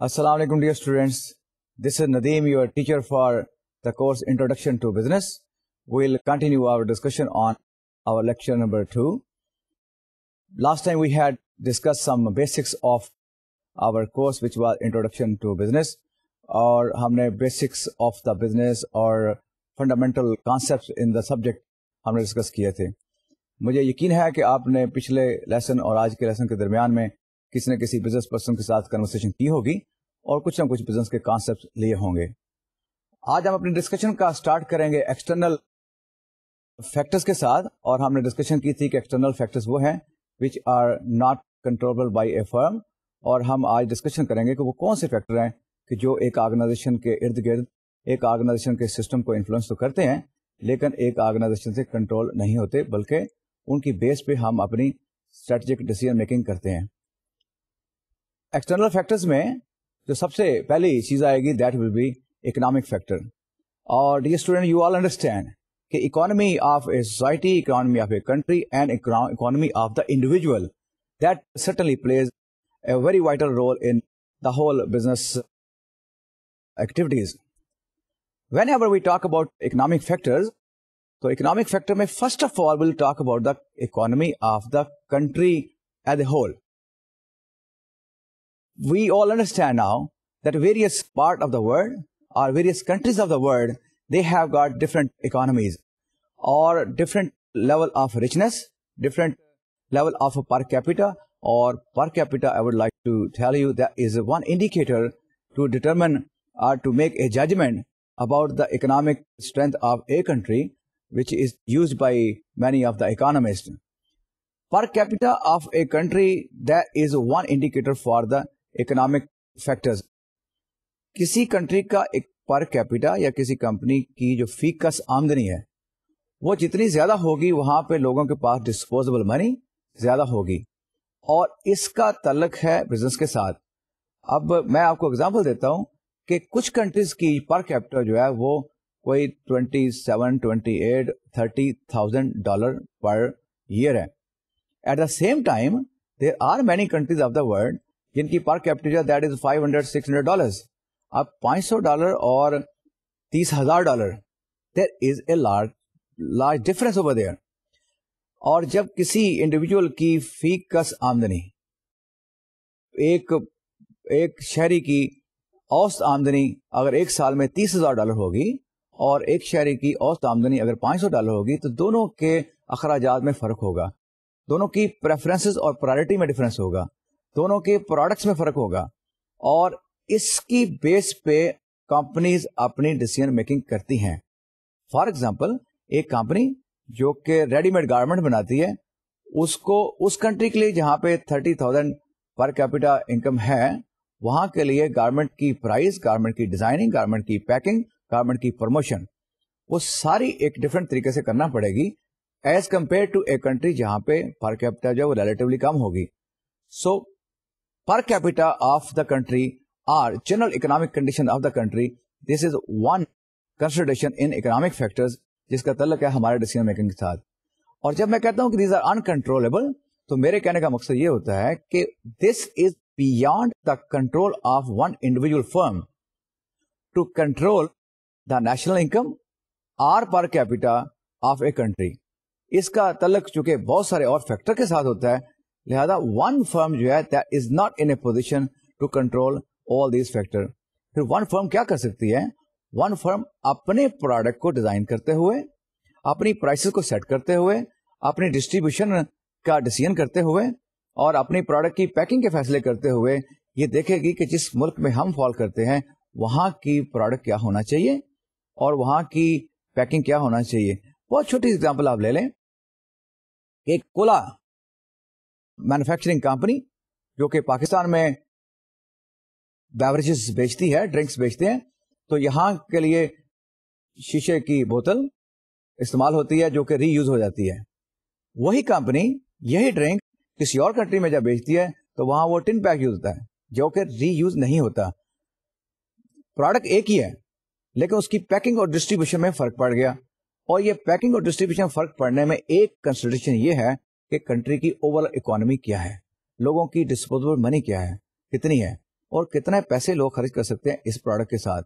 Assalamu alaikum dear students. This is Nadeem, your teacher for the course Introduction to Business. We'll continue our discussion on our lecture number two. Last time we had discussed some basics of our course which was Introduction to Business और हमने basics of the business और fundamental concepts in the subject हमने discuss किए थे मुझे यकीन है कि आपने पिछले लेसन और आज के लेसन के दरमियान में किसी न किसी बिज़नेस पर्सन के साथ कन्वर्सेशन की होगी और कुछ ना कुछ बिज़नेस के कॉन्सेप्ट लिए होंगे। आज हम अपनी डिस्कशन का स्टार्ट करेंगे एक्सटर्नल फैक्टर्स के साथ और हमने डिस्कशन की थी कि एक्सटर्नल फैक्टर्स वो हैं which are not controllable by a firm और हम आज डिस्कशन करेंगे कि वो कौन से फैक्टर हैं कि जो एक ऑर्गेनाइजेशन के इर्द गिर्द, एक ऑर्गेनाइजेशन के सिस्टम को इन्फ्लुएंस तो करते हैं, लेकिन एक ऑर्गेनाइजेशन से कंट्रोल नहीं होते, बल्कि उनकी बेस पे हम अपनी स्ट्रेटेजिक डिसीज़न मेकिंग करते हैं। एक्सटर्नल फैक्टर्स में जो सबसे पहली चीज़ आएगी that will be economic factor और dear student you all understand कि economy of a society economy of a country and economy of the individual that certainly plays a very vital role in the whole business activities. Whenever we talk about economic factors, तो economic factor में first of all will talk about the economy of the country as a whole we all understand now that various part of the world or various countries of the world they have got different economies or different level of richness different level of per capita or per capita i would like to tell you that is one indicator to determine or to make a judgment about the economic strength of a country which is used by many of the economists. Per capita of a country that is one indicator for the economic factors किसी country का एक per capita या किसी company की जो faeces आमदनी है, वो जितनी ज़्यादा होगी, वहाँ पे लोगों के पास डिस्पोजेबल मनी ज़्यादा होगी। और इसका तल्लक है बिज़नेस के साथ। अब मैं आपको एग्जांपल देता हूँ कि कुछ कंट्रीज़ की पर कैपिटा जो है, वो कोई twenty seven twenty eight thirty thousand dollar per year है। At the same time there are many countries of the world जिनकी per capital that is five hundred six hundred dollar अब पाँच सौ dollar और तीस हज़ार dollar there is a large large difference over there और जब किसी इंडिविजुअल की फ़ी कस आमदनी, एक एक शहरी की औसत आमदनी अगर एक साल में तीस हज़ार डॉलर होगी और एक शहरी की औसत आमदनी अगर पाँच सौ डॉलर होगी तो दोनों के अखराज में फ़र्क होगा। दोनों की प्रेफरेंसेस और प्रायोरिटी में डिफरेंस होगा। दोनों के प्रोडक्ट्स में फ़र्क होगा। और इसकी बेस पे कंपनीज़ अपनी डिसीज़न मेकिंग करती हैं। फॉर एग्ज़ाम्पल एक कंपनी जो कि रेडीमेड गारमेंट बनाती है उसको उस कंट्री के लिए जहाँ पे thirty thousand per capita income है वहाँ के लिए गारमेंट की प्राइस गारमेंट की डिज़ाइनिंग गारमेंट की पैकिंग गारमेंट की प्रमोशन वो सारी एक डिफरेंट तरीके से करना पड़ेगी as compare to a country जहाँ पे पर कैपिटा जो है वो रिलेटिवली कम होगी। सो so, per capita of the country or general economic condition of the country. This is one consideration in economic factors, जिसका तल्लक है हमारे डिसीज़न मेकिंग के साथ। और जब मैं कहता हूँ कि दीज आर अनकंट्रोलेबल तो मेरे कहने का मकसद ये होता है कि this is beyond the control of one individual firm to control the national income or per capita of a country इसका तल्लक चूँकि बहुत सारे और फैक्टर के साथ होता है लिहाजा वन फर्म जो है that is not in a position to control all these factor फिर वन फर्म क्या कर सकती है? वन फर्म अपने प्रोडक्ट को डिज़ाइन करते हुए, अपनी प्राइसेस को सेट करते हुए, अपनी डिस्ट्रीब्यूशन का डिसीज़न करते हुए और अपनी प्रोडक्ट की पैकिंग के फैसले करते हुए ये देखेगी कि जिस मुल्क में हम फॉल करते हैं, वहाँ की प्रोडक्ट क्या होना चाहिए और वहाँ की पैकिंग क्या होना चाहिए। बहुत छोटी एग्जांपल आप ले लें। एक कोला मैन्युफैक्चरिंग कंपनी जो कि पाकिस्तान में बेवरेजेस बेचती है ड्रिंक्स बेचते हैं तो यहाँ के लिए शीशे की बोतल इस्तेमाल होती है, जो कि रीयूज हो जाती है। वही कंपनी यही ड्रिंक किसी और कंट्री में जब बेचती है तो वहाँ वो टिन पैक यूज़ होता है, जो कि रीयूज नहीं होता। प्रोडक्ट एक ही है, लेकिन उसकी पैकिंग और डिस्ट्रीब्यूशन में फ़र्क पड़ गया। और ये पैकिंग और डिस्ट्रीब्यूशन फ़र्क पड़ने में एक कंसिडरेशन ये है कि कंट्री की ओवरऑल इकोनॉमी क्या है? लोगों की डिस्पोजेबल मनी क्या है? कितनी है? और कितने पैसे लोग खर्च कर सकते हैं इस प्रोडक्ट के साथ?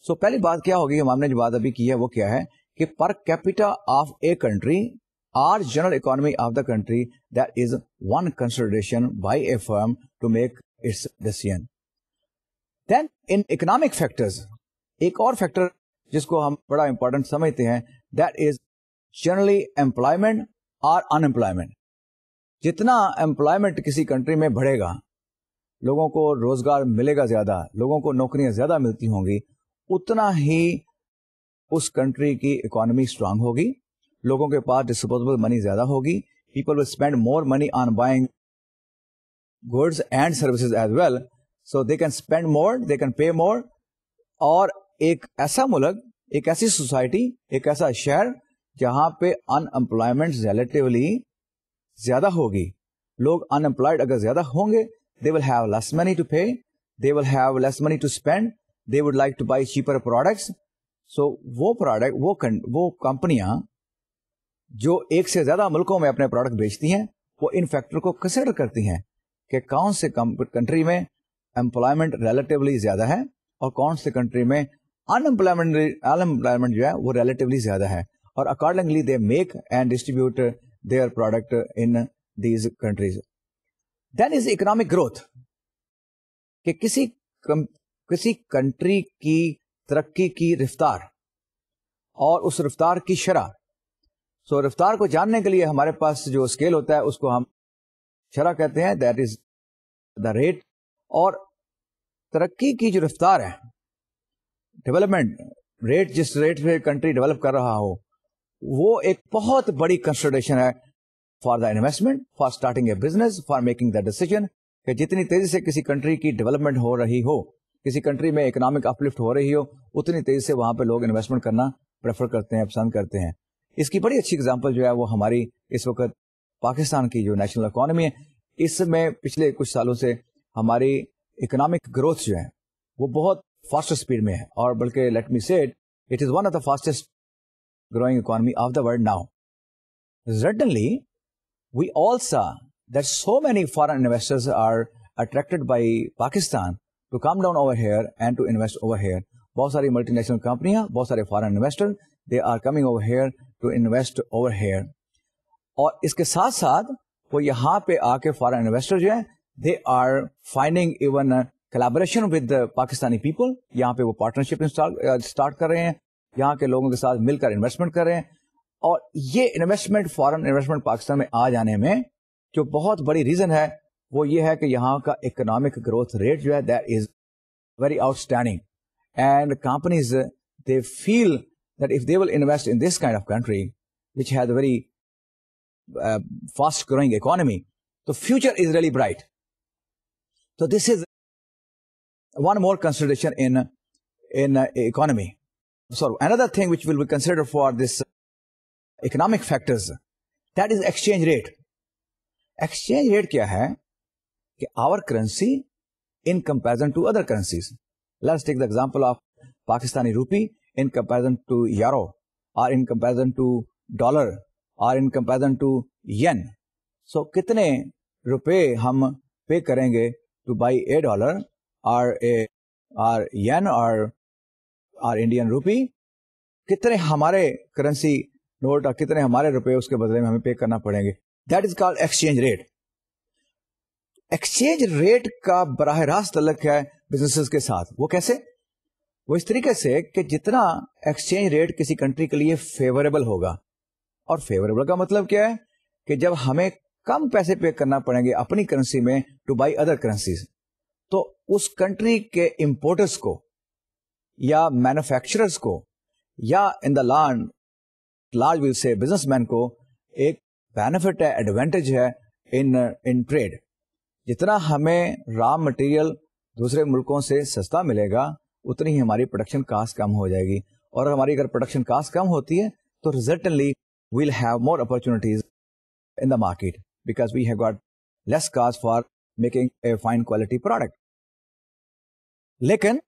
सो so, पहली बात क्या होगी हमने जो बात अभी की है वो क्या है? कि per capita of a country or general economy of the country that is one consideration by a firm to make its decision then in economic factors एक और फैक्टर जिसको हम बड़ा इंपॉर्टेंट समझते हैं दैट इज़ जनरली एम्प्लॉयमेंट और unemployment जितना employment किसी कंट्री में बढ़ेगा, लोगों को रोज़गार मिलेगा ज़्यादा, लोगों को नौकरियाँ ज़्यादा मिलती होंगी, उतना ही उस कंट्री की इकोनॉमी स्ट्रांग होगी, लोगों के पास डिस्पोजेबल मनी ज़्यादा होगी people will spend more money on buying goods and services as well so they can spend more they can pay more और एक ऐसा मुल्क, एक ऐसी सोसाइटी एक ऐसा शहर, जहाँ पे अनएम्प्लॉयमेंट रिलेटिवली ज़्यादा होगी। लोग अनएम्प्लॉयड अगर ज़्यादा होंगे they will have less money to pay they will have less money to spend they would like to buy cheaper products so वो प्रोडक्ट वो वो कंपनियाँ जो एक से ज़्यादा मुल्कों में अपने प्रोडक्ट बेचती हैं, वो इन फैक्टर को कंसिडर करती हैं कि कौन से कंट्री में एम्प्लॉयमेंट रिलेटिवली ज़्यादा है और कौन से कंट्री में अनएम्प्लॉयमेंट अनएम्प्लॉयमेंट जो है, वो रिलेटिवली ज़्यादा है। और accordingly they make and distribute their product in these countries then is economic growth कि किसी किसी कंट्री की तरक्की की रफ्तार और उस रफ्तार की शरह सो रफ्तार को जानने के लिए हमारे पास जो स्केल होता है, उसको हम शरह कहते हैं दैट इज़ द रेट और तरक्की की जो रफ्तार है डेवलपमेंट रेट जिस रेट पे कंट्री डेवलप कर रहा हो वो एक बहुत बड़ी कंसिडरेशन है for the investment for starting a business for making the decision कि जितनी तेज़ी से किसी कंट्री की डेवलपमेंट हो रही हो, किसी कंट्री में इकोनॉमिक अपलिफ्ट हो रही हो, उतनी तेज़ी से वहाँ पे लोग इन्वेस्टमेंट करना प्रेफर करते हैं, पसंद करते हैं। इसकी बड़ी अच्छी एग्ज़ाम्पल जो है वो हमारी इस वक्त पाकिस्तान की जो नेशनल इकोनॉमी है, इसमें पिछले कुछ सालों से हमारी इकोनॉमिक ग्रोथ जो है, वो बहुत फास्ट स्पीड में है। और बल्कि let me said it is one of the fastest growing economy of the world now suddenly we all saw that so many foreign investors are attracted by Pakistan to come down over here and to invest over here बहुत सारी multinational कंपनियाँ बहुत सारे foreign investor they are coming over here to invest over here और इसके साथ साथ वो यहाँ पे आके फॉरेन इन्वेस्टर जो है they are finding even collaboration with Pakistani people यहाँ पे वो पार्टनरशिप स्टार्ट uh, कर रहे हैं यहाँ के लोगों के साथ मिलकर इन्वेस्टमेंट कर रहे हैं। और ये इन्वेस्टमेंट फॉरेन इन्वेस्टमेंट पाकिस्तान में आ जाने में जो बहुत बड़ी रीजन है वो ये है कि यहाँ का इकोनॉमिक ग्रोथ रेट जो है that is very outstanding and companies they feel that if they will invest in this kind of country which has very fast growing economy तो फ्यूचर इज़ रियली ब्राइट तो this is one more consideration in in uh, economy. So another thing which will be considered for this economic factors that is exchange rate exchange rate kya hai कि our currency in comparison to other currencies. Let's take the example of Pakistani rupee in comparison to euro or in comparison to dollar or in comparison to yen. So कितने रुपए हम पे करेंगे to buy a dollar or a or yen or or Indian rupee, कितने हमारे currency note और कितने हमारे रुपए उसके बदले में हमें पे करना पड़ेंगे। That is called exchange rate exchange rate का बराह रास्त तलक है बिजनेसेस के साथ। वो कैसे? वो इस तरीके से कि जितना एक्सचेंज रेट किसी कंट्री के लिए फेवरेबल होगा। और फेवरेबल का मतलब क्या है? कि जब हमें कम पैसे पे करना पड़ेंगे अपनी करेंसी में टू बाई अदर करेंसीज तो उस कंट्री के इंपोर्टर्स को या मैन्युफैक्चरर्स को, या in the land large will से बिजनेसमैन को, एक बेनिफिट है एडवांटेज है इन इन ट्रेड जितना हमें रॉ मटेरियल दूसरे मुल्कों से सस्ता मिलेगा, उतनी ही हमारी प्रोडक्शन कास्ट कम हो जाएगी। और हमारी अगर प्रोडक्शन कास्ट कम होती है तो resultantly we'll have more opportunities in the market because we have got less cost for making a fine quality product लेकिन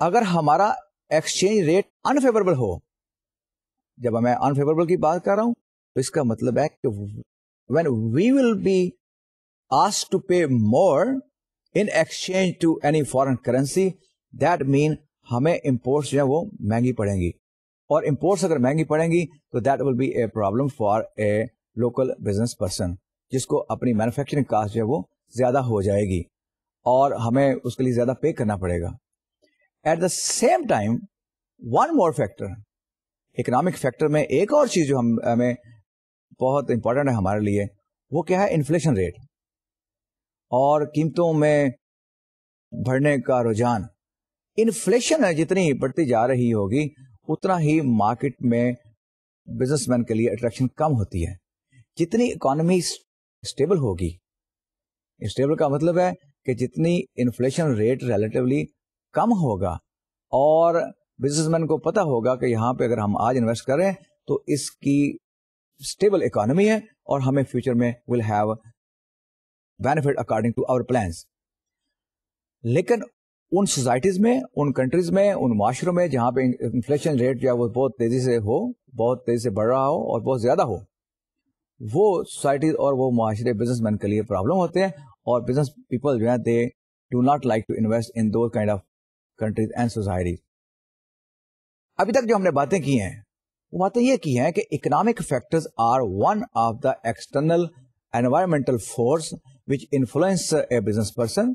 अगर हमारा एक्सचेंज रेट अनफेवरेबल हो, जब मैं अनफेवरेबल की बात कर रहा हूँ तो इसका मतलब है कि when we will be asked to pay more in exchange to any foreign currency that mean हमें इम्पोर्ट्स जो है वो महँगी पड़ेंगी। और इम्पोर्ट्स अगर महँगी पड़ेंगी तो that will be a problem for a local business person जिसको अपनी मैन्युफैक्चरिंग कास्ट जो है वो ज़्यादा हो जाएगी, और हमें उसके लिए ज़्यादा पे करना पड़ेगा। At the same time one more factor economic factor में एक और चीज़ जो हम, हमें बहुत इंपॉर्टेंट है हमारे लिए, वो क्या है? इन्फ्लेशन रेट और कीमतों में बढ़ने का रुझान। इन्फ्लेशन जितनी बढ़ती जा रही होगी, उतना ही मार्केट में बिजनेसमैन के लिए अट्रैक्शन कम होती है। जितनी इकोनॉमी स्टेबल होगी। स्टेबल का मतलब है कि जितनी इन्फ्लेशन रेट रिलेटिवली कम होगा। और बिजनेसमैन को पता होगा कि यहाँ पे अगर हम आज इन्वेस्ट करें तो इसकी स्टेबल इकोनॉमी है और हमें फ्यूचर में will have benefit according to our plan लेकिन उन सोसाइटीज में, उन कंट्रीज़ में, उन माशरों में जहाँ पे इन्फ्लेशन रेट जो है वो बहुत तेज़ी से हो, बहुत तेज़ी से बढ़ रहा हो और बहुत ज़्यादा हो, वो सोसाइटीज और वो माशरे बिजनेसमैन के लिए प्रॉब्लम होते हैं और बिज़नेस पीपल जो है they do not like to invest in those kind of countries and societies अभी तक जो हमने बातें की हैं, वो बातें ये की हैं कि economic factors are one of the external environmental force which influence a business person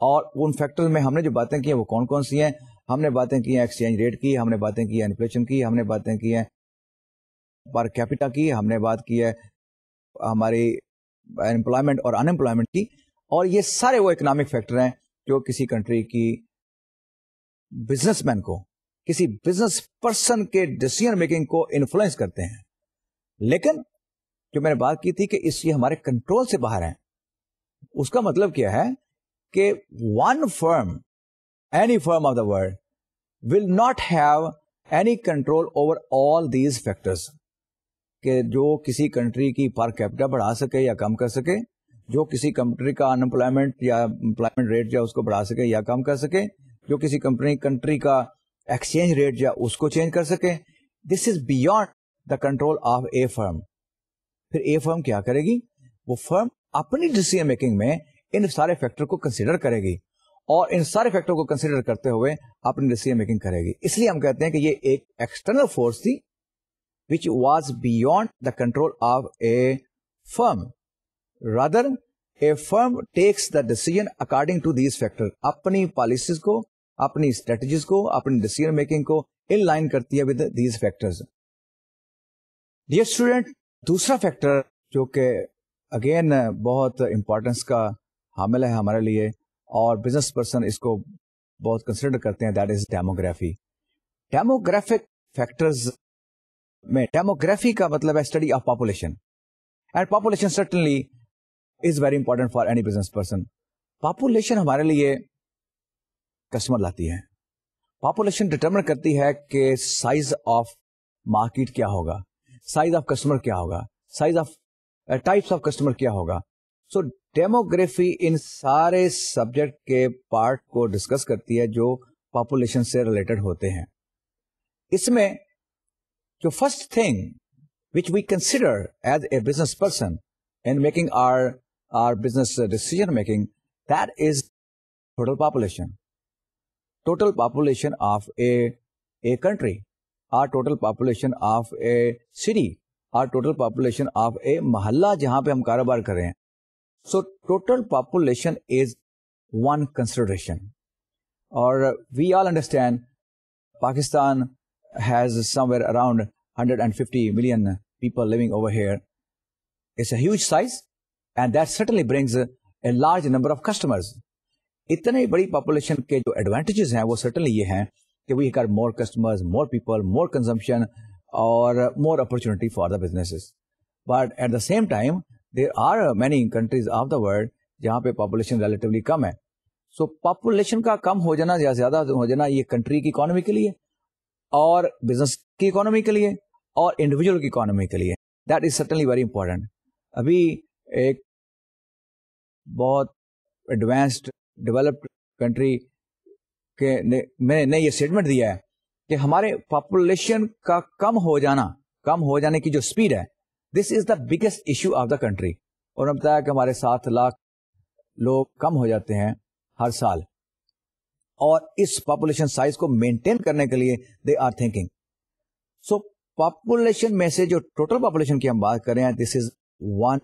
और उन फैक्टर में हमने जो बातें की हैं, वो कौन कौन सी हैं? हमने बातें की हैं एक्सचेंज रेट की, हमने बातें की हैं इन्फ्लेशन की, हमने बातें की हैं पर कैपिटा की, हमने बात की है हमारी एम्प्लॉयमेंट और अनएम्प्लॉयमेंट की। और ये सारे वो इकोनॉमिक फैक्टर हैं जो किसी कंट्री की बिजनेसमैन को, किसी बिज़नेस पर्सन के डिसीज़न मेकिंग को इन्फ्लुएंस करते हैं। लेकिन, जो मैंने बात की थी कि इसलिए हमारे कंट्रोल से बाहर है, उसका मतलब क्या है कि one firm any firm of the world will not have any control over all these factors कि जो किसी कंट्री की पर कैपिटा बढ़ा सके या कम कर सके, जो किसी कंट्री का अनएम्प्लॉयमेंट या एम्प्लॉयमेंट रेट या उसको बढ़ा सके या कम कर सके जो किसी कंपनी, कंट्री का एक्सचेंज रेट या उसको चेंज कर सके। This is beyond the control of a firm फिर ए फर्म क्या करेगी? वो फर्म अपनी डिसीज़न मेकिंग में इन सारे फैक्टर को कंसिडर करेगी और इन सारे फैक्टर को कंसिडर करते हुए अपनी डिसीज़न मेकिंग करेगी। इसलिए हम कहते हैं कि ये एक एक्सटर्नल फोर्स थी which was beyond the control of a firm rather a firm takes the decision according to these factor अपनी पॉलिसीज़ को अपनी स्ट्रेटजीज को, अपनी डिसीज़न मेकिंग को इन लाइन करती है with these factors dear student दूसरा फैक्टर जो कि अगेन बहुत इंपॉर्टेंस का हामिल है हमारे लिए और बिज़नेस पर्सन इसको बहुत कंसिडर करते हैं that is demography demographic factors में डेमोग्राफी का मतलब है study of population and population certainly is very important for any business person population हमारे लिए कस्टमर लाती है। पॉपुलेशन डिटर्मिन करती है कि साइज़ ऑफ़ मार्केट क्या होगा। साइज़ ऑफ़ कस्टमर क्या होगा। Size of types of customer क्या होगा। सो डेमोग्राफी इन सारे सब्जेक्ट के पार्ट को डिस्कस करती है जो पॉपुलेशन से रिलेटेड होते हैं। इसमें जो first thing which we consider as a business person in making are are business decision making that is total population total population of a, a country or total population of a city or total population of a mahalla जहां पे हम कारोबार कर रहे हैं so total population is one consideration or we all understand Pakistan has somewhere around 150 million people living over here it's a huge size and that certainly brings a, a large number of customers इतने बड़ी population के जो advantages हैं वो certainly ये हैं कि we have more customers more people more consumption और more opportunity for the businesses but at the same time there are many countries of the world जहाँ पे पॉपुलेशन रिलेटिवली कम है। सो so, पॉपुलेशन का कम हो जाना या ज़्यादा हो जाना ये कंट्री की इकोनॉमी के लिए और बिज़नेस की इकोनॉमी के लिए और इंडिविजुअल की इकोनॉमी के लिए। That is certainly very important अभी एक बहुत एडवांस्ड डेवलप्ड कंट्री के ने, ने, ने ये स्टेटमेंट दिया है कि हमारे पॉपुलेशन का कम हो जाना कम हो जाने की जो स्पीड है this is the biggest issue of the country और बताया कि हमारे सात लाख लोग कम हो जाते हैं हर साल। और इस पॉपुलेशन साइज़ को मेंटेन करने के लिए they are thinking so population में से जो टोटल पॉपुलेशन की हम बात कर रहे हैं this is one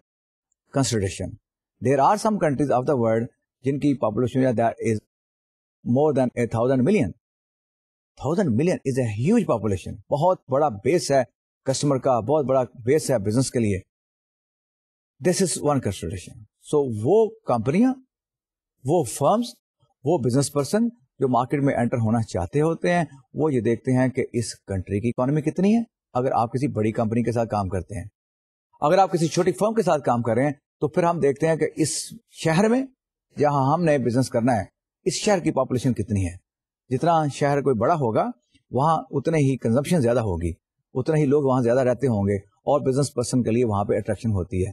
consideration there are some countries of the world जिनकी population that is more than a thousand million thousand million is a huge population बहुत बड़ा बेस है कस्टमर का, बहुत बड़ा बेस है बिज़नेस के लिए. This is one consideration so वो कंपनियाँ वो फर्म्स वो बिज़नेस पर्सन जो मार्केट में एंटर होना चाहते होते हैं, वो ये देखते हैं कि इस कंट्री की इकोनॉमी कितनी है, अगर आप किसी बड़ी कंपनी के साथ काम करते हैं. अगर आप किसी छोटी फर्म के साथ काम कर रहे हैं तो फिर हम देखते हैं कि इस शहर में जहाँ हमने बिज़नेस करना है, इस शहर की पॉपुलेशन कितनी है? जितना शहर कोई बड़ा होगा, वहाँ उतने ही कंजम्पशन ज़्यादा होगी, उतने ही लोग वहाँ ज़्यादा रहते होंगे और बिज़नेस पर्सन के लिए वहाँ पे अट्रैक्शन होती है।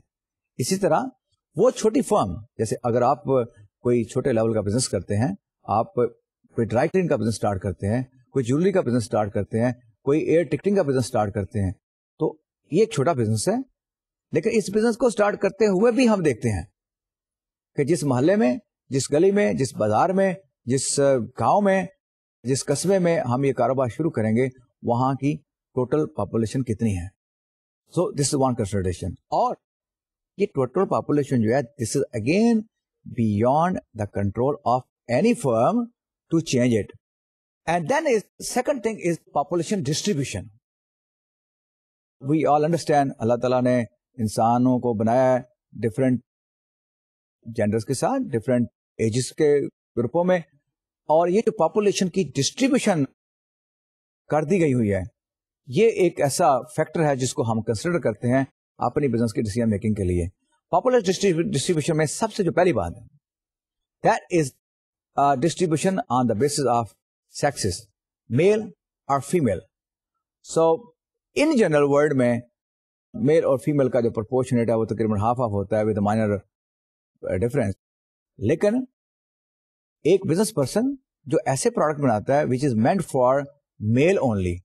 इसी तरह, वो छोटी फर्म जैसे अगर आप कोई छोटे लेवल का बिज़नेस करते हैं, आप कोई ड्राई क्लीन का बिज़नेस स्टार्ट करते हैं, कोई ज्वेलरी का बिज़नेस स्टार्ट करते हैं, कोई एयर टिकटिंग का बिज़नेस स्टार्ट करते हैं तो ये एक छोटा बिज़नेस है, लेकिन इस बिज़नेस को स्टार्ट करते हुए भी हम देखते हैं। कि जिस मोहल्ले में, जिस गली में, जिस बाज़ार में, जिस गाँव में, जिस कस्बे में हम ये कारोबार शुरू करेंगे, वहाँ की टोटल पॉपुलेशन कितनी है? So this is one consideration और ये टोटल पॉपुलेशन जो है this is again beyond the control of any firm to change it and then is second thing is population distribution we all understand अल्लाह ताला ने इंसानों को बनाया है डिफरेंट जेंडर्स के साथ डिफरेंट एजेस के ग्रुपों में, और ये जो पॉपुलेशन की डिस्ट्रीब्यूशन कर दी गई हुई है, ये एक ऐसा फैक्टर है जिसको हम कंसिडर करते हैं अपनी बिज़नेस की डिसीज़न मेकिंग के लिए। पॉपुलर डिस्ट्रीब्यूशन में सबसे जो पहली बात है that is distribution on the basis of sexes male और female so in general world में मेल और फीमेल का जो प्रपोर्शनेट है, वो तकरीबन हाफ़ हाफ़ होता है विद माइनर डिफरेंस लेकिन एक बिज़नेस पर्सन जो ऐसे प्रोडक्ट बनाता है which is meant for male only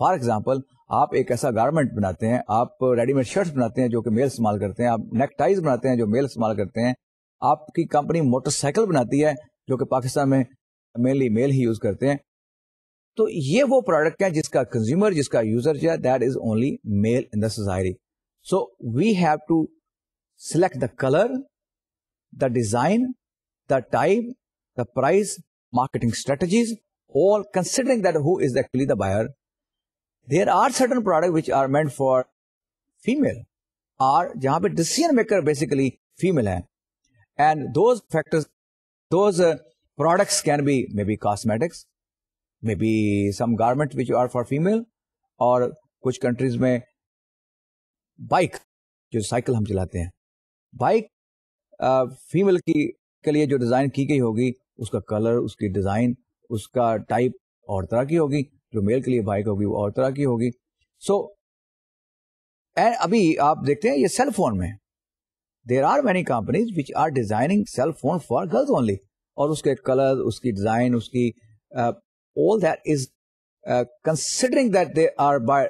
for example आप एक ऐसा गारमेंट बनाते हैं, आप रेडीमेड शर्ट्स बनाते हैं जो कि मेल इस्तेमाल करते हैं, आप नेक टाइज बनाते हैं जो मेल इस्तेमाल करते हैं, आपकी कंपनी मोटरसाइकिल बनाती है जो कि पाकिस्तान में मेनली मेल ही यूज़ करते हैं। तो ये वो प्रोडक्ट है जिसका कंज्यूमर जिसका यूज़र जो है that is only male in the society so we have to select the colour the design the type the price marketing strategies all considering that who is actually the buyer. There are certain products which are meant for female और जहाँ पे decision maker basically female है. Those factors those products can be may be cosmetics may be some garment which are for female और कुछ countries में bike जो cycle हम चलाते हैं. बाइक फीमेल की के लिए जो डिज़ाइन की गई होगी उसका कलर उसकी डिज़ाइन उसका टाइप और तरह की होगी जो मेल के लिए बाइक होगी वो और तरह की होगी। सो so, एंड अभी आप देखते हैं ये सेल फ़ोन में there are many companies which are designing cell phone for girls only और उसके कलर उसकी डिज़ाइन उसकी all that is considering that they are by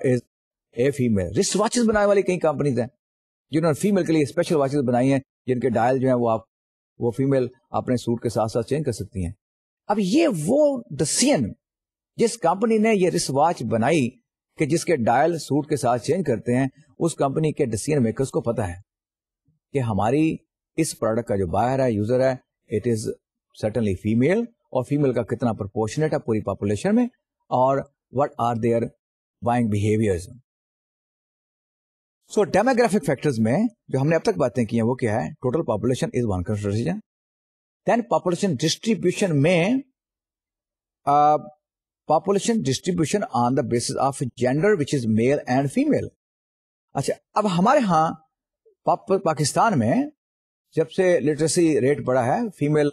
a female wrist watches बनाने वाली कई कंपनीज़ हैं जिन्होंने फीमेल के लिए स्पेशल वॉचेस बनाई हैं जिनके डायल जो है वो आप, वो फीमेल अपने सूट के साथ साथ चेंज कर सकती हैं। अब ये वो डिसीज़न जिस कंपनी ने ये रिस्ट वॉच बनाई कि जिसके डायल सूट के साथ चेंज करते हैं, उस कंपनी के डिसीज़न मेकर्स को पता है कि हमारी इस प्रोडक्ट का जो बायर है यूज़र है इट इज़ सर्टनली फीमेल और फीमेल का कितना प्रोपोर्शनेट है पूरी पॉपुलेशन में और what are their buying behaviours so demographic factors में जो हमने अब तक बातें की हैं, वो क्या है? Total population is one consideration then population distribution में population distribution on the basis of gender which is male and female अच्छा अब हमारे यहाँ पाकिस्तान में जब से लिटरेसी रेट बढ़ा है फीमेल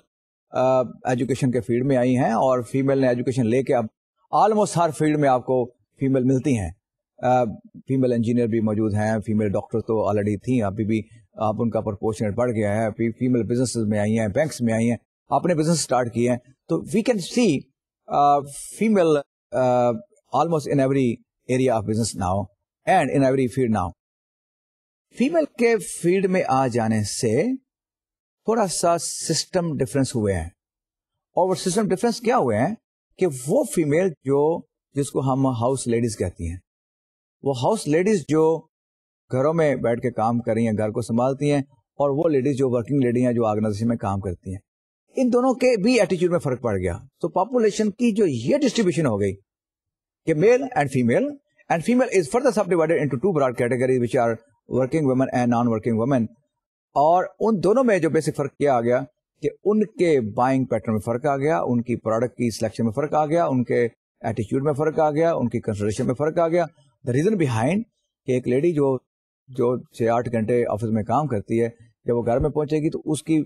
एजुकेशन के फ़ील्ड में आई हैं और फीमेल ने एजुकेशन लेके अब ऑलमोस्ट हर फ़ील्ड में आपको फीमेल मिलती हैं। फीमेल इंजीनियर भी मौजूद हैं फीमेल डॉक्टर तो ऑलरेडी थी, अभी भी आप उनका प्रपोर्शनेट बढ़ गया है फीमेल बिज़नेस में आई हैं बैंक्स में आई हैं, आपने बिज़नेस स्टार्ट किए हैं तो we can see female almost in every area of business now and in every field now female के फ़ील्ड में आ जाने से थोड़ा सा सिस्टम डिफरेंस हुए हैं। और वो सिस्टम डिफरेंस क्या हुए हैं कि वो फीमेल जो, जिसको हम हाउस लेडीज़ कहती हैं वो हाउस लेडीज़ जो घरों में बैठ के काम कर रही हैं, घर को संभालती हैं और वो लेडीज़ जो वर्किंग लेडी हैं, जो ऑर्गेनाइजेशन में काम करती हैं। इन दोनों के भी एटीट्यूड में फ़र्क पड़ गया। तो पॉपुलेशन की जो ये डिस्ट्रीब्यूशन हो गई कि male and female and female is further sub divided into two broad category which are working women and non working women और उन दोनों में जो बेसिक फ़र्क किया आ गया कि उनके बाइंग पैटर्न में फ़र्क आ गया, उनकी प्रोडक्ट की सिलेक्शन में फ़र्क आ गया, उनके एटीट्यूड में फ़र्क आ गया, उनकी कंसिडरेशन में फ़र्क आ गया। द रीजन बिहाइंड कि एक लेडी जो जो छह आठ घंटे ऑफ़िस में काम करती है, जब वो घर में पहुंचेगी तो उसकी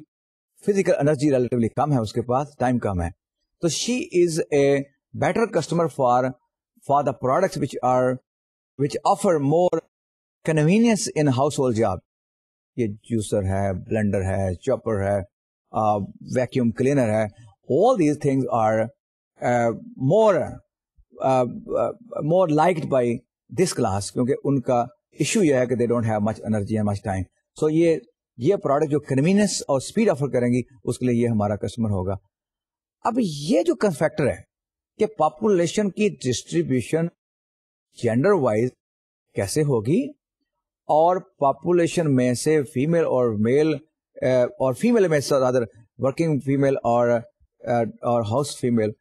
फ़िज़िकल एनर्जी रिलेटिवली कम है, उसके पास टाइम कम है। तो she is a better customer for for the products which are which offer more convenience in house hold job ये जूसर है ब्लेंडर है चॉपर है वैक्यूम क्लीनर है। All these things are more more liked by this class क्योंकि उनका issue यह है कि they don't have much energy and much time so ये ये प्रोडक्ट जो कन्वीनियंस और स्पीड ऑफ़र करेंगी, उसके लिए ये हमारा कस्टमर होगा। अब ये जो फैक्टर है कि पॉपुलेशन की डिस्ट्रीब्यूशन जेंडर वाइज कैसे होगी और पॉपुलेशन में से फीमेल और मेल और फीमेल में अदर वर्किंग फीमेल और और हाउस फीमेल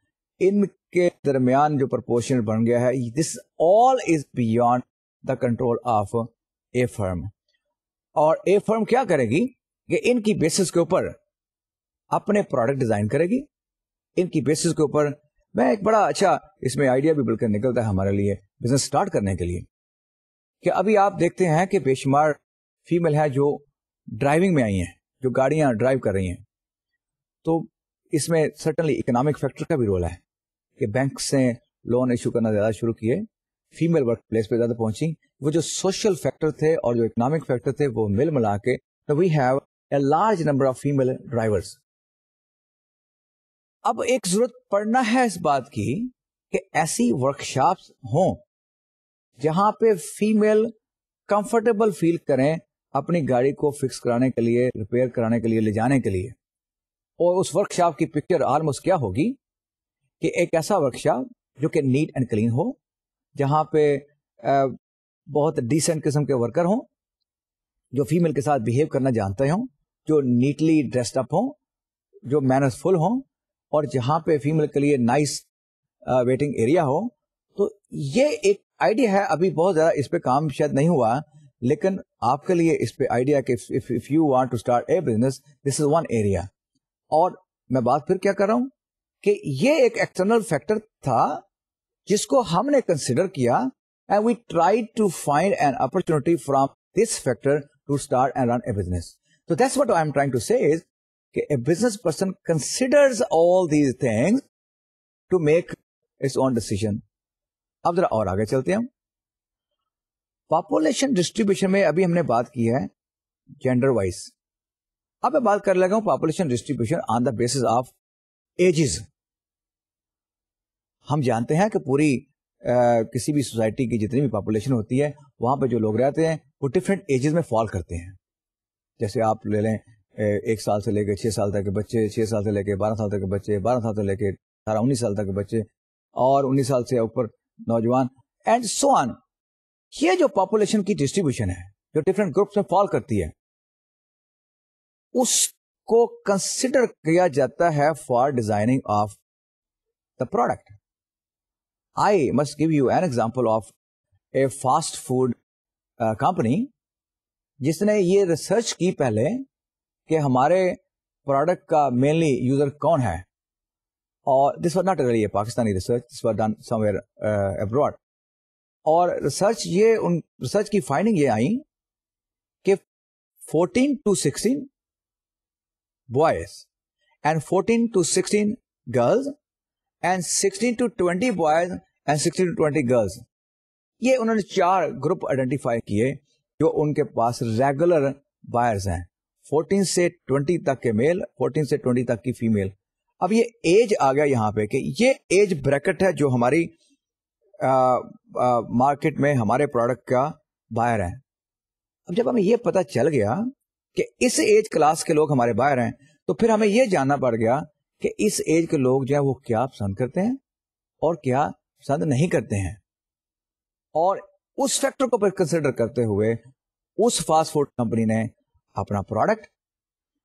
इनके दरमियान जो प्रपोर्शन बन गया है this all is beyond the control of a firm और ए फर्म क्या करेगी? कि इनकी बेसिस के ऊपर अपने प्रोडक्ट डिज़ाइन करेगी। इनकी बेसिस के ऊपर मैं एक बड़ा अच्छा इसमें आइडिया भी बिल्कुल निकलता है हमारे लिए बिज़नेस स्टार्ट करने के लिए। कि अभी आप देखते हैं कि बेशुमार फीमेल है जो ड्राइविंग में आई हैं, जो गाड़ियाँ ड्राइव कर रही हैं। तो इसमें सर्टनली इकोनॉमिक फैक्टर का भी रोल है। कि बैंक से लोन इशू करना ज़्यादा शुरू किए फीमेल वर्क प्लेस पे ज़्यादा पहुँची। वो जो सोशल फैक्टर थे और जो इकोनॉमिक फैक्टर थे, वो मिल मिला के we have a large number of female drivers अब एक ज़रूरत पड़ना है इस बात की कि ऐसी वर्कशॉप्स हों जहाँ पे फीमेल कंफर्टेबल फील करें अपनी गाड़ी को फिक्स कराने के लिए रिपेयर कराने के लिए, ले जाने के लिए। और उस वर्कशॉप की पिक्चर ऑलमोस्ट क्या होगी? कि एक ऐसा वर्कशॉप जो कि नीट एंड क्लीन हो, जहाँ पे बहुत डिसेंट किस्म के वर्कर हों, जो फीमेल के साथ बिहेव करना जानते हों, जो नीटली ड्रेस्ड अप हों, जो मैनर्सफुल हों, और जहाँ पे फीमेल के लिए नाइस वेटिंग एरिया हो तो ये एक आइडिया है। अभी बहुत ज़्यादा इस पे काम शायद नहीं हुआ, लेकिन आपके लिए इस पे आइडिया कि if you want to start a business this is one area और मैं बात फिर क्या कर रहा हूँ? कि ये एक एक्सटर्नल फैक्टर था जिसको हमने कंसिडर किया and we try to find an opportunity from this factor to start and run a business तो that's what I am trying to say is कि a business person considers all these things to make its own decision. अब जरा और आगे चलते हैं population distribution में अभी हमने बात की है जेंडर वाइज अब मैं बात कर लगा population distribution on the basis of ages हम जानते हैं कि पूरी आ, किसी भी सोसाइटी की जितनी भी पॉपुलेशन होती है वहाँ पर जो लोग रहते हैं वो डिफरेंट एजेस में फॉल करते हैं। जैसे आप ले लें एक साल से लेकर छह साल तक के बच्चे छह साल से लेकर बारह साल तक के बच्चे बारह साल से लेकर अठारह उन्नीस साल तक के बच्चे और उन्नीस साल से ऊपर नौजवान एंड सो ऑन ये जो पॉपुलेशन की डिस्ट्रीब्यूशन है जो डिफरेंट ग्रुप्स में फॉल करती है उसको कंसिडर किया जाता है for designing of the product I must give you an example of a fast food company जिसने ये रिसर्च की पहले कि हमारे प्रोडक्ट का मेनली यूज़र कौन है। और this was not really Pakistani research this was done somewhere abroad और रिसर्च ये उन रिसर्च की फाइंडिंग ये आई कि 14 two 16 boys and 14 two 16 girls and 16 two 20 boys and 16 two 20 girls ये उन्होंने चार ग्रुप आइडेंटिफाई किए जो उनके पास रेगुलर बायर्स हैं। 14 से 20 तक के मेल 14 से 20 तक की फीमेल अब ये एज आ गया यहाँ पे कि ये एज ब्रैकेट है जो हमारी मार्केट में हमारे प्रोडक्ट का बायर है। अब जब हमें ये पता चल गया कि इस एज क्लास के लोग हमारे बायर हैं तो फिर हमें यह जानना पड़ गया कि इस एज के लोग जो है वो क्या पसंद करते हैं और क्या पसंद नहीं करते हैं। और उस फैक्टर को कंसिडर करते हुए उस फास्ट फ़ूड कंपनी ने अपना प्रोडक्ट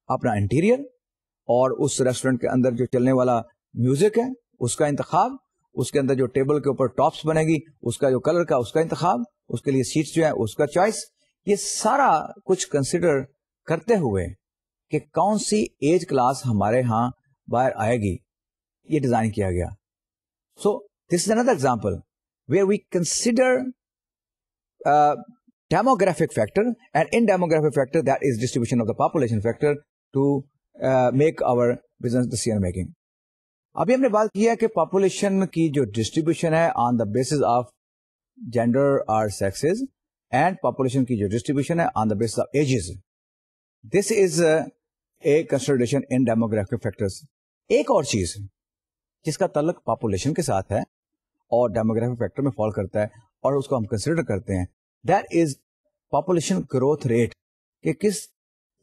अपना इंटीरियर और उस रेस्टोरेंट के अंदर जो चलने वाला म्यूज़िक है, उसका इंतखाब, उसके अंदर जो टेबल के ऊपर टॉप्स बनेगी, उसका जो कलर का, उसका इंतखाब, उसके लिए सीट्स जो है, उसका चॉइस ये सारा कुछ कंसिडर करते हुए कि कौन सी एज क्लास हमारे यहाँ बाहर आएगी ये डिज़ाइन किया गया। So this is another example where we consider factor and in demographic factor that is distribution of the population factor to uh, make our business decision making. अभी हमने बात किया कि पॉपुलेशन की जो डिस्ट्रीब्यूशन है on the basis of gender और sexes and population की जो डिस्ट्रीब्यूशन है on the basis of ages this is a consideration in demographic factors एक और चीज़ जिसका तल्लक पॉपुलेशन के साथ है और डेमोग्राफिक फैक्टर में फॉल करता है और उसको हम कंसिडर करते हैं that is population growth rate कि किस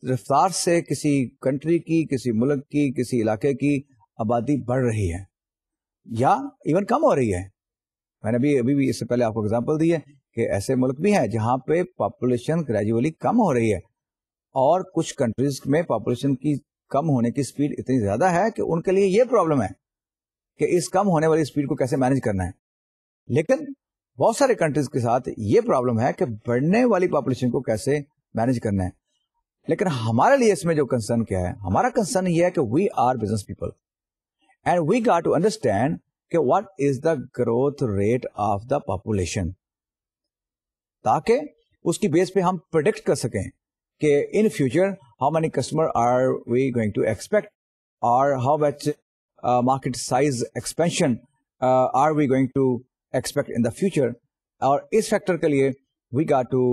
रफ्तार से किसी कंट्री की, किसी मुल्क की, किसी इलाके की आबादी बढ़ रही है या इवन कम हो रही है। मैंने भी अभी भी इससे पहले आपको एग्जांपल दी है कि ऐसे मुल्क भी हैं जहाँ पे पॉपुलेशन ग्रेजुअली कम हो रही है और कुछ कंट्रीज़ में पॉपुलेशन की कम होने की स्पीड इतनी ज़्यादा है कि उनके लिए ये प्रॉब्लम है कि इस कम होने वाली स्पीड को कैसे मैनेज करना है। लेकिन बहुत सारे कंट्रीज़ के साथ ये प्रॉब्लम है कि बढ़ने वाली पॉपुलेशन को कैसे मैनेज करना है। लेकिन हमारे लिए इसमें जो कंसर्न क्या है? हमारा कंसर्न ये है कि we are business people and we got to understand कि what is the growth rate of the population ताकि उसकी बेस पे हम प्रोडिक्ट कर सकें कि in future how many customer are we going to expect और how much market size expansion are we going to expect in the future और इस फैक्टर के लिए वी गॉट टू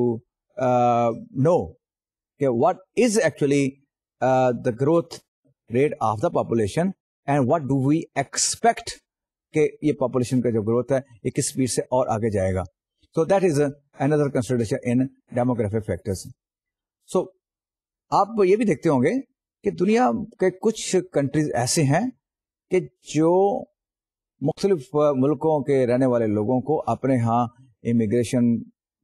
नो कि what is actually the growth rate of the population and what do we expect कि ये population का जो growth है ये किस स्पीड से और आगे जाएगा so that is another consideration in demographic factors so आप ये भी देखते होंगे कि दुनिया के कुछ कंट्रीज़ ऐसे हैं कि जो मुख्तलिफ़ मुल्कों के रहने वाले लोगों को अपने यहाँ इमिग्रेशन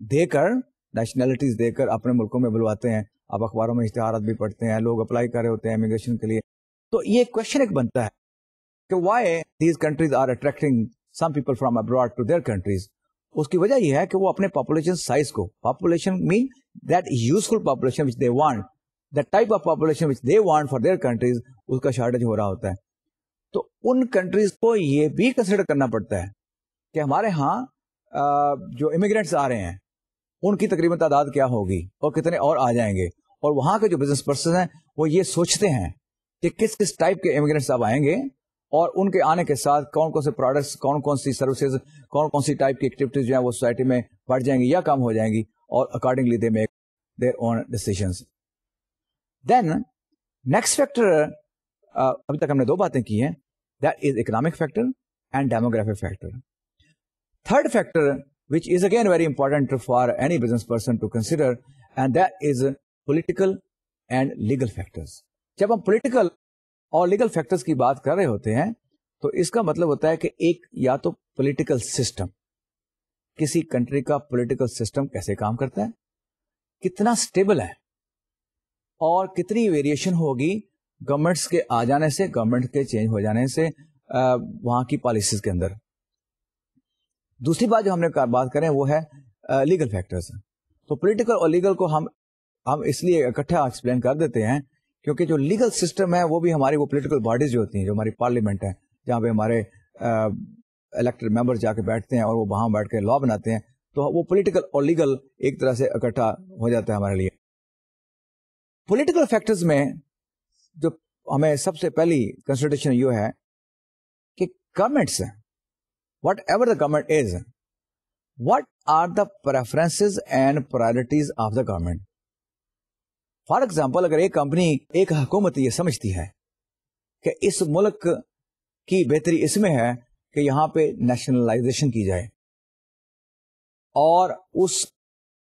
देकर नेशनैलिटीज देकर अपने मुल्कों में बुलवाते हैं। आप अखबारों में इश्तहार भी पढ़ते हैं, लोग अप्लाई कर रहे होते हैं इमिग्रेशन के लिए। तो ये क्वेश्चन एक बनता है कि why these countries are attracting some people from abroad to their countries उसकी वजह यह है कि वो अपने पॉपुलेशन साइज़ को population mean that useful population which they want the type of population which they want for their countries उसका shortage हो रहा होता है। तो उन कंट्रीज़ को ये भी कंसिडर करना पड़ता है कि हमारे यहाँ जो इमिग्रेंट्स आ रहे हैं, उनकी तकरीबन तादाद क्या होगी और कितने और आ जाएँगे? और वहाँ के जो बिज़नेस पर्सन हैं, वो ये सोचते हैं कि किस किस टाइप के इमिग्रेंट्स अब आएँगे और उनके आने के साथ कौन कौन से प्रोडक्ट्स कौन कौन सी सर्विसेज़ कौन कौन सी टाइप की एक्टिविटीज़ जो है वो सोसाइटी में बढ़ जाएँगी या कम हो जाएँगी और accordingly they make their own decision next factor अभी तक हमने दो बातें की हैं। That is economic factor and demographic factor third factor which is again very important for any business person to consider and that is political and legal factors जब हम political और लीगल फैक्टर्स की बात कर रहे होते हैं तो इसका मतलब होता है कि एक या तो पॉलिटिकल सिस्टम किसी कंट्री का पॉलिटिकल सिस्टम कैसे काम करता है, कितना स्टेबल है और कितनी वेरिएशन होगी गवर्नमेंट्स के आ जाने से गवर्नमेंट के चेंज हो जाने से वहाँ की पॉलिसीज़ के अंदर। दूसरी बात जो हमने बात करें वो है लीगल फैक्टर्स तो पॉलिटिकल और लीगल को हम हम इसलिए इकट्ठा एक्सप्लेन कर देते हैं क्योंकि जो लीगल सिस्टम है वो भी हमारी, वो पोलिटिकल बॉडीज जो होती हैं, जो हमारी पार्लियामेंट है, जहाँ पे हमारे इलेक्टेड मेंबर जाके बैठते हैं और वो वहाँ बैठ के लॉ बनाते हैं तो वो पॉलिटिकल और लीगल एक तरह से इकट्ठा हो जाता है हमारे लिए। पॉलिटिकल फैक्टर्स में जो हमें सबसे पहली कंसिडरेशन ये है कि governments whatever the government is what are the preferences and priorities of the government for example अगर एक कंपनी एक हुकूमत ये समझती है कि इस मुल्क की बेहतरी इसमें है कि यहाँ पे नेशनलाइजेशन की जाए और उस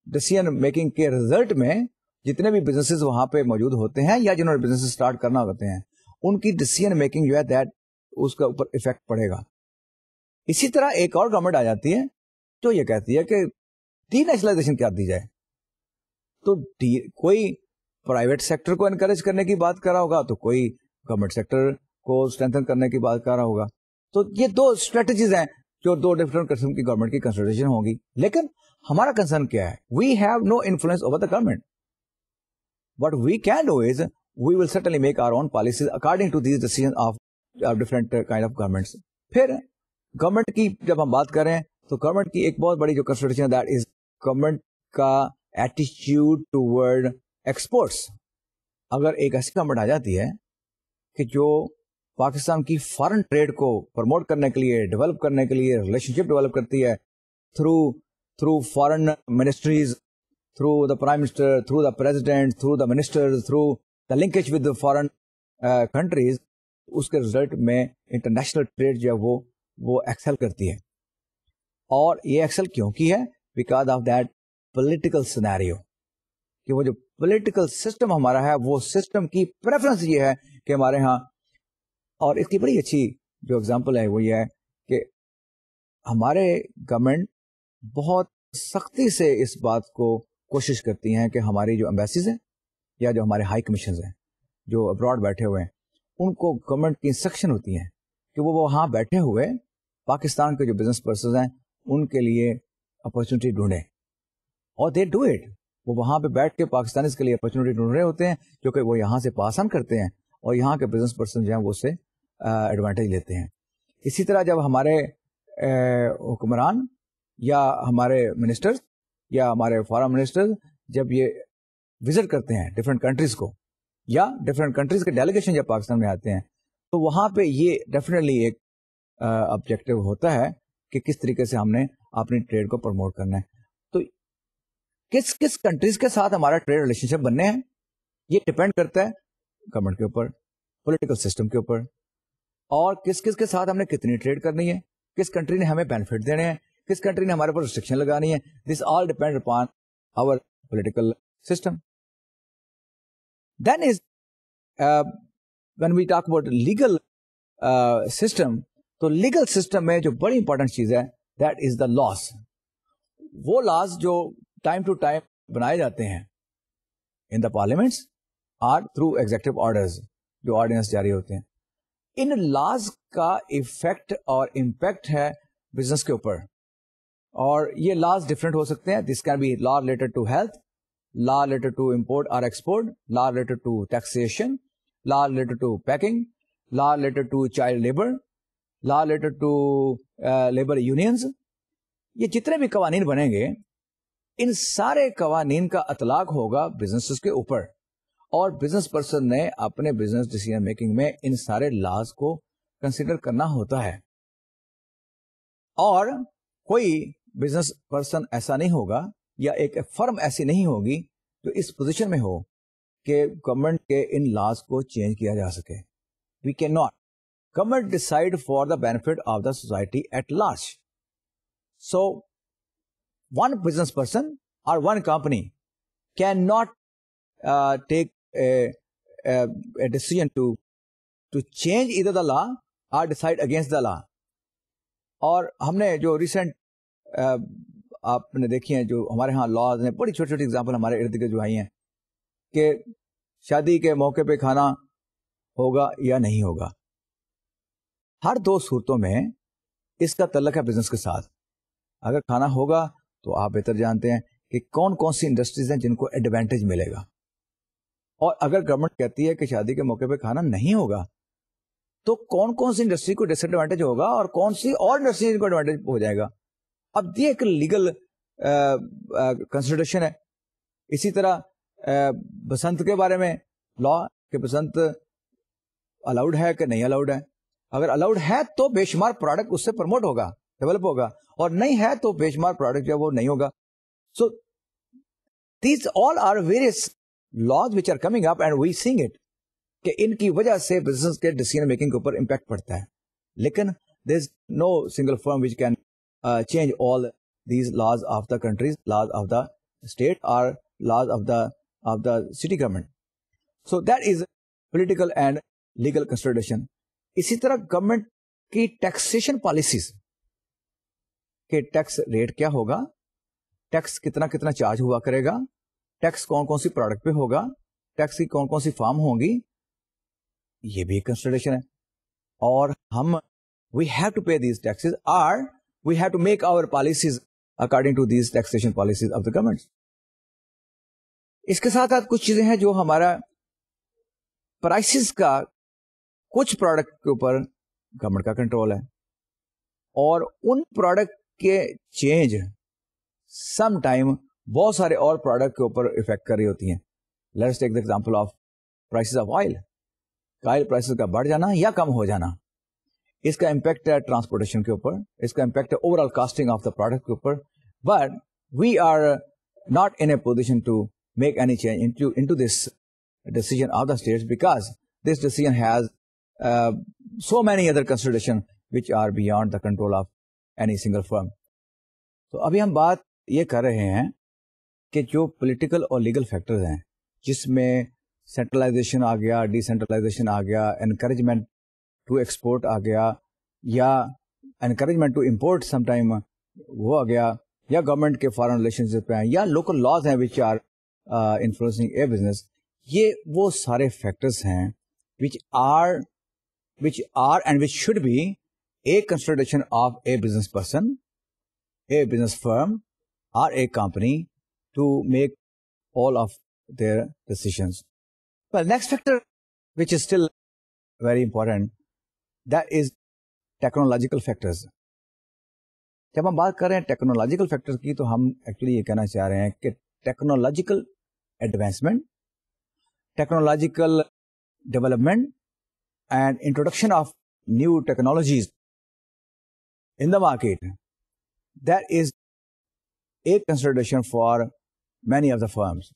डिसीज़न मेकिंग के रिज़ल्ट में जितने भी बिजनेसेस वहाँ पे मौजूद होते हैं या जिन्होंने बिज़नेस स्टार्ट करना होते हैं, उनकी डिसीज़न मेकिंग जो है दैट उसका ऊपर इफ़ेक्ट पड़ेगा। इसी तरह एक और गवर्नमेंट आ जाती है, जो ये कहती है कि डी नेशनलाइजेशन क्या दी जाए? तो कोई प्राइवेट सेक्टर को एनकरेज करने की बात कर रहा होगा तो कोई गवर्नमेंट सेक्टर को स्ट्रेंथन करने की बात कर रहा होगा। तो ये दो स्ट्रेटजीज हैं जो दो डिफरेंट किस्म की गवर्नमेंट की कंसिडरेशन होगी। लेकिन हमारा कंसर्न क्या है? We have no influence over the government what we can do is we will certainly make our own policies according to these decision of different kind of governments फिर government की जब हम बात करें तो गवर्नमेंट की एक बहुत बड़ी जो कंसिडरेशन दैट इज़ गवर्नमेंट का एटीट्यूड टूवर्ड एक्सपोर्ट्स अगर एक ऐसी गवर्नमेंट आ जाती है कि जो पाकिस्तान की फॉरेन ट्रेड को प्रमोट करने के लिए डेवलप करने के लिए रिलेशनशिप डेवलप करती है through through foreign ministries through the prime minister through the president through the minister through the linkage with foreign countries उसके रिज़ल्ट में इंटरनेशनल ट्रेड जो है वो वो एक्सेल करती है। और ये एक्सेल क्यों की है? Because of that political scenario कि वो जो पॉलिटिकल सिस्टम हमारा है, वो सिस्टम की प्रेफरेंस ये है कि हमारे यहाँ, और इसकी बड़ी अच्छी जो एग्जांपल है वो ये है कि हमारे गवर्नमेंट बहुत सख्ती से इस बात को कोशिश करती हैं कि हमारी जो एम्बेसीज हैं या जो हमारे हाई कमीशन हैं, जो अब्रॉड बैठे हुए हैं, उनको गवर्नमेंट की इंस्ट्रक्शन होती हैं कि वो वहाँ बैठे हुए पाकिस्तान के जो बिज़नेस पर्सन हैं, उनके लिए अपॉर्चुनिटी ढूंढें। और दे डू इट वो वहाँ पे बैठ के पाकिस्तानी के लिए अपॉर्चुनिटी ढूंढ रहे होते हैं, जो कि वो यहाँ से पास ऑन करते हैं और यहाँ के बिज़नेस पर्सन जो है, वो उससे एडवांटेज लेते हैं। इसी तरह जब हमारे हुक्मरान या हमारे मिनिस्टर्स या हमारे फॉरन मिनिस्टर्स जब ये विज़िट करते हैं डिफरेंट कंट्रीज़ को, या डिफरेंट कंट्रीज़ के डेलीगेशन जब पाकिस्तान में आते हैं तो वहाँ पे ये डेफिनेटली एक ऑब्जेक्टिव होता है कि किस तरीके से हमने अपनी ट्रेड को प्रमोट करना है। तो किस किस कंट्रीज़ के साथ हमारा ट्रेड रिलेशनशिप बनने हैं, ये डिपेंड करता है गवर्नमेंट के ऊपर पॉलिटिकल सिस्टम के ऊपर। और किस किस के साथ हमने कितनी ट्रेड करनी है, किस कंट्री ने हमें बेनिफिट देने हैं किस कंट्री ने हमारे ऊपर रिस्ट्रिक्शन लगानी है। This all depend upon our political system then is when we talk about legal system तो लीगल सिस्टम में जो बड़ी इंपॉर्टेंट चीज़ है दैट इज़ द लॉस वो लॉज जो टाइम टू टाइम बनाए जाते हैं in the parliaments or through executive orders जो ऑर्डिनेंस जारी होते हैं। इन लॉज का इफ़ेक्ट और इम्पैक्ट है बिज़नेस के ऊपर। और ये लॉज डिफरेंट हो सकते हैं. This can be law related to health law related to import और export law related to taxation law related to packing law related to child labour law related to labour unions ये जितने भी कवानीन बनेंगे, इन सारे कवानीन का अतलाक होगा बिज़नेस के ऊपर. और बिज़नेस पर्सन ने अपने बिज़नेस डिसीज़न मेकिंग में इन सारे लॉज को कंसिडर करना होता है. और कोई बिज़नेस पर्सन ऐसा नहीं होगा या एक फर्म ऐसी नहीं होगी जो इस पोजीशन में हो कि गवर्नमेंट के इन लॉज को चेंज किया जा सके। We can not government decide for the benefit of the society at large so one business person or one company cannot uh, take a, decision to to change either the law or decide against the law और हमने जो recent आपने देखी हैं जो हमारे यहाँ laws हैं बड़ी छोटी छोटी एग्जांपल हमारे इर्द गिर्द जो आई हैं कि शादी के मौके पे खाना होगा या नहीं होगा। हर दो सूरतों में इसका तल्लक है बिज़नेस के साथ। अगर खाना होगा तो आप बेहतर जानते हैं कि कौन कौन सी इंडस्ट्रीज़ हैं जिनको एडवांटेज मिलेगा। और अगर गवर्नमेंट कहती है कि शादी के मौके पे खाना नहीं होगा तो कौन कौन सी इंडस्ट्री को डिसएडवांटेज होगा और कौन सी और इंडस्ट्री को एडवांटेज हो जाएगा? अब ये एक लीगल कंसिडरेशन है। इसी तरह आ, बसंत के बारे में लॉ कि बसंत अलाउड है कि नहीं अलाउड है? अगर अलाउड है तो बेशुमार प्रोडक्ट उससे प्रमोट होगा डेवलप होगा। और नहीं है तो बेशमार प्रोडक्ट जो वो नहीं होगा। So these all are various laws which are coming up and we seeing it कि इनकी वजह से बिज़नेस के डिसीज़न मेकिंग के ऊपर इंपैक्ट पड़ता है। लेकिन there is no single firm which can change all these laws of the countries laws of the state और laws of the of the city government so that is political and legal consideration इसी तरह government की taxation policies के tax rate क्या होगा? Tax कितना कितना charge हुआ करेगा? टैक्स कौन कौन सी प्रोडक्ट पे होगा? टैक्स की कौन कौन सी फॉर्म होंगी? ये भी कंसिडरेशन है। और हम we have to pay these taxes or we have to make our policies according to these taxation policies of the government इसके साथ साथ कुछ चीज़ें हैं जो हमारा प्राइसेस का कुछ प्रोडक्ट के ऊपर गवर्नमेंट का कंट्रोल है। और उन प्रोडक्ट के चेंज सम टाइम बहुत सारे और प्रोडक्ट के ऊपर इफ़ेक्ट कर रही होती हैं। Let's take the example of prices of oil oil prices का बढ़ जाना या कम हो जाना। इसका इम्पैक्ट है ट्रांसपोर्टेशन के ऊपर इसका इम्पैक्ट है overall costing of the product के ऊपर but we are not in a position to make any change into into this decision of the states because this decision has uh, so many other consideration which are beyond the control of any single firm. तो अभी हम बात ये कर रहे हैं कि जो पॉलिटिकल और लीगल फैक्टर्स हैं जिसमें सेंट्रलाइजेशन आ गया डिसेंट्रलाइजेशन आ गया एनकरेजमेंट टू एक्सपोर्ट आ गया या एनकरेजमेंट टू इम्पोर्ट समटाइम वो आ गया या गवर्नमेंट के फॉरेन रिलेशनशिप हैं या लोकल लॉज हैं which are influencing a business ये वो सारे फैक्टर्स हैं which are which are and which should be a consideration of a business person a business firm or a company to make all of their decisions. Well, next factor, which is still very important, that is technological factors. जब हम बात कर रहे हैं technological factors की तो हम actually ये कहना चाह रहे हैं कि technological advancement technological development and introduction of new technologies in the market that is a consideration for many of the firms.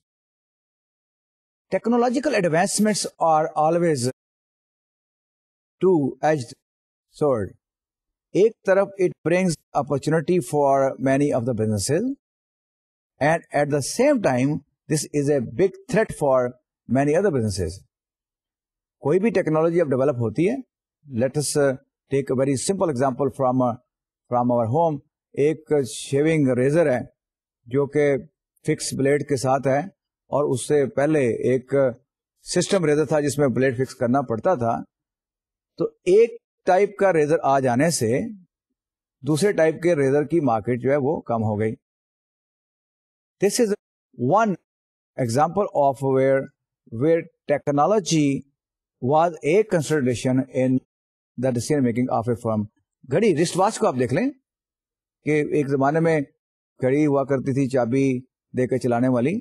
Technological advancements are always two-edged sword. एक तरफ़ it brings opportunity for many of the businesses and at the same time this is a big threat for many other businesses. कोई भी technology अब develop होती है let us take a very simple example from from our home एक shaving razor है जो कि fix blade के साथ है और उससे पहले एक सिस्टम रेजर था जिसमें ब्लेड फिक्स करना पड़ता था तो एक टाइप का रेजर आ जाने से दूसरे टाइप के रेजर की मार्केट जो है वो कम हो गई। This is one example of where where technology was a consideration in the decision making of a firm घड़ी रिस्ट वॉच को आप देख लें कि एक जमाने में घड़ी हुआ करती थी, चाबी देकर चलाने वाली,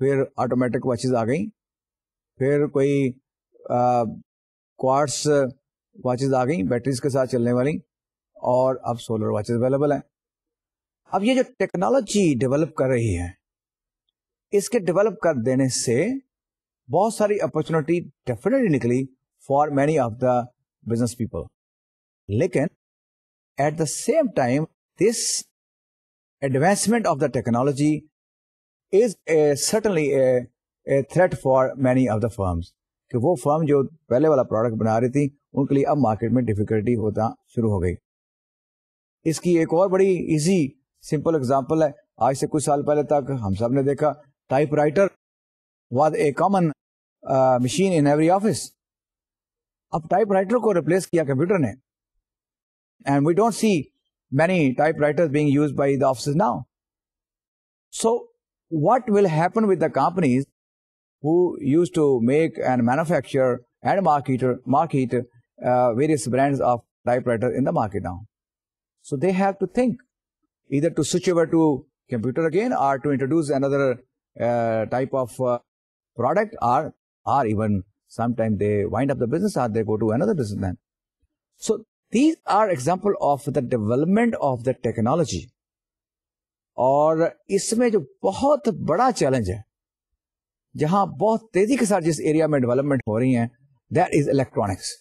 फिर ऑटोमेटिक वॉचेस आ गई, फिर कोई क्वार्ट्स वॉचेस आ गई बैटरीज के साथ चलने वाली और अब सोलर वॉचेस अवेलेबल हैं। अब ये जो टेक्नोलॉजी डेवलप कर रही है इसके डेवलप कर देने से बहुत सारी अपॉर्चुनिटी डेफिनेटली निकली for many of the business people लेकिन at the same time this advancement of the technology is a, certainly a, a threat for many of the firms. कि वो फर्म जो पहले वाला प्रोडक्ट बना रही थी उनके लिए अब मार्केट में डिफिकल्टी होता शुरू हो गई। इसकी एक और बड़ी इजी सिंपल एग्जांपल है। आज से कुछ साल पहले तक हम सबने देखा typewriter was a common machine in every office अब टाइपराइटर को रिप्लेस किया कंप्यूटर ने। And we don't see many typewriters being used by the offices now. So, what will happen with the companies who used to make and manufacture and market, market uh, various brands of typewriter in the market now? So, they have to think either to switch over to computer again or to introduce another uh, type of uh, product or, or even sometimes they wind up the business or they go to another businessman. So, these are example of the development of the technology और इसमें जो बहुत बड़ा challenge है जहाँ बहुत तेज़ी के साथ जिस एरिया में डेवलपमेंट हो रही है दैट इज़ इलेक्ट्रॉनिक्स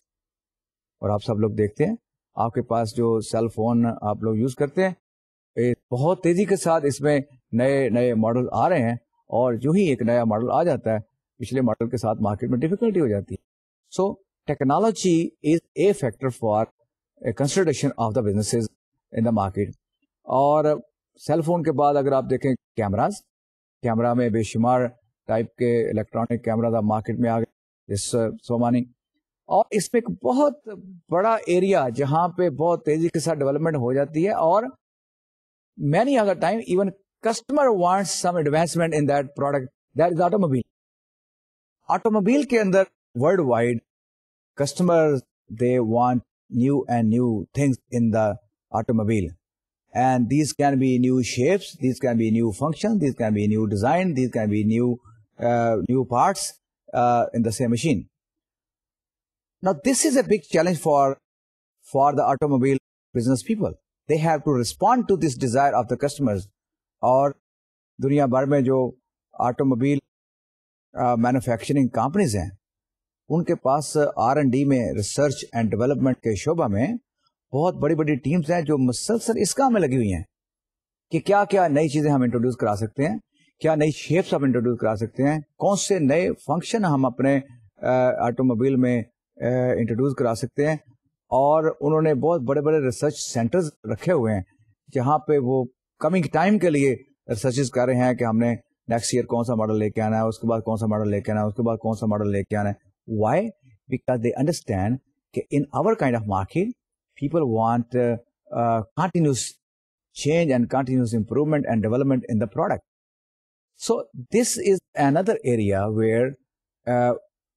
और आप सब लोग देखते हैं, आपके पास जो सेल फ़ोन आप लोग यूज़ करते हैं बहुत तेज़ी के साथ इसमें नए नए मॉडल आ रहे हैं और जो ही एक नया मॉडल आ जाता है, पिछले मॉडल के साथ मार्केट में डिफिकल्टी हो जाती है technology is a factor for a consideration of the businesses in the market. और सेल फ़ोन के बाद अगर आप देखें कैमराज कैमरा में बेशुमार टाइप के इलेक्ट्रॉनिक कैमरा मार्केट में आ गए इस सोमानी और इसमें एक बहुत बड़ा एरिया जहाँ पे बहुत तेज़ी के साथ डेवलपमेंट हो जाती है और मैनी अगर time even customer wants some advancement in that product that is automobile automobile के अंदर world wide customer they want new and new things in the automobile and these can be new shapes, these can be new functions these can be new design, these can be new uh, new parts uh, in the same machine now this is a big challenge for for the automobile business people they have to respond to this desire of the customers और दुनिया भर में जो automobile manufacturing companies हैं उनके पास R and D में research and development के शोबा में बहुत बड़ी बड़ी टीम्स हैं जो मुसलसल इस काम में लगी हुई हैं कि क्या क्या नई चीज़ें हम इंट्रोड्यूस करा सकते हैं क्या नई शेप्स हम इंट्रोड्यूस करा सकते हैं? कौन से नए फ़ंक्शन हम अपने ऑटोमोबाइल में इंट्रोड्यूस करा सकते हैं? और उन्होंने बहुत बड़े बड़े रिसर्च सेंटर्स रखे हुए हैं जहाँ पे वो कमिंग टाइम के लिए रिसर्चेज कर रहे हैं कि हमने नेक्स्ट ईयर कौन सा मॉडल लेके आना है उसके बाद कौन सा मॉडल लेके आना है उसके बाद कौन सा मॉडल लेके आना है। वाई बिकॉज़ दे अंडरस्टैंड कि in our kind of market uh, uh, continuous change and continuous improvement and development in the product. So this is another area where uh,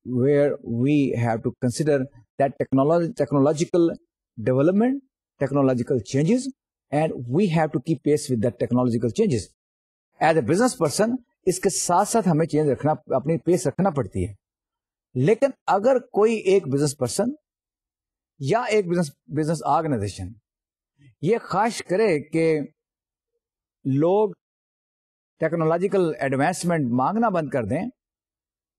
where we have to consider that technology, technological development, technological changes, and we have to keep pace with the technological changes. As a business person, इसके साथ साथ हमें change रखना अपनी pace रखना पड़ती है लेकिन अगर कोई एक बिज़नेस पर्सन या एक बिज़नेस बिज़नेस ऑर्गेनाइजेशन ये ख्वाहिश करे कि लोग टेक्नोलॉजिकल एडवांसमेंट मांगना बंद कर दें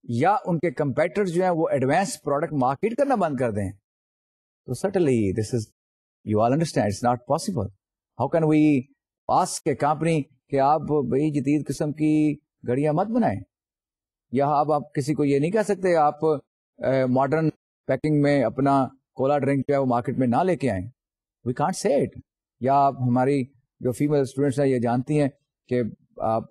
या उनके कंपेटर्स जो हैं वो एडवांस प्रोडक्ट मार्केट करना बंद कर दें। तो suddenly this is you all understand it's not possible how can we pass के कंपनी कि आप भाई जदीद किस्म की घड़ियाँ मत बनाएँ? या आप, आप किसी को ये नहीं कह सकते आप मॉडर्न पैकिंग में अपना कोला ड्रिंक जो है वो मार्केट में ना लेके आए। वी कांट से इट या आप हमारी जो फीमेल स्टूडेंट्स हैं ये जानती हैं कि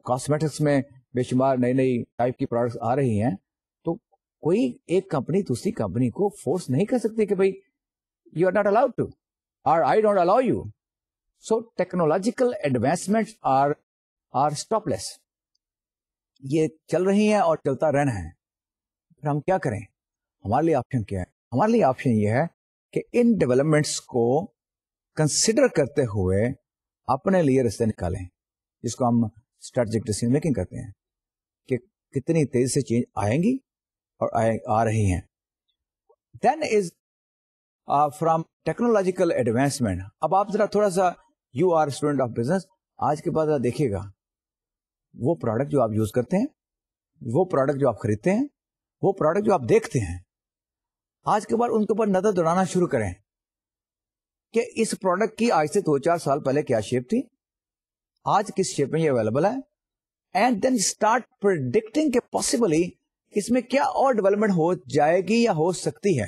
कॉस्मेटिक्स में बेशुमार नई नई टाइप की प्रोडक्ट्स आ रही हैं तो कोई एक कंपनी दूसरी कंपनी को फोर्स नहीं कर सकती कि भाई you are not allowed to और I don't allow you so technological advancement are are stopless ये चल रही हैं और चलता रहना है। फिर हम क्या करें? हमारे लिए ऑप्शन क्या है? हमारे लिए ऑप्शन ये है कि इन डेवलपमेंट्स को कंसिडर करते हुए अपने लिए रिश्ते निकालें, जिसको हम स्ट्रेटेजिक डिसीज़न मेकिंग करते हैं कि कितनी तेज़ी से चेंज आएँगी और आए, आ रही हैं। Then is from technological advancement अब आप जरा थोड़ा सा you are student of business आज के बाद देखिएगा वो प्रोडक्ट जो आप यूज़ करते हैं वो प्रोडक्ट जो आप खरीदते हैं वो प्रोडक्ट जो आप देखते हैं आज के बाद उनके ऊपर नज़र दौड़ाना शुरू करें कि इस प्रोडक्ट की आज से दो चार साल पहले क्या शेप थी? आज किस शेप में ये अवेलेबल है? एंड देन स्टार्ट प्रिडिक्टिंग के पॉसिबली इसमें क्या और डेवलपमेंट हो जाएगी या हो सकती है।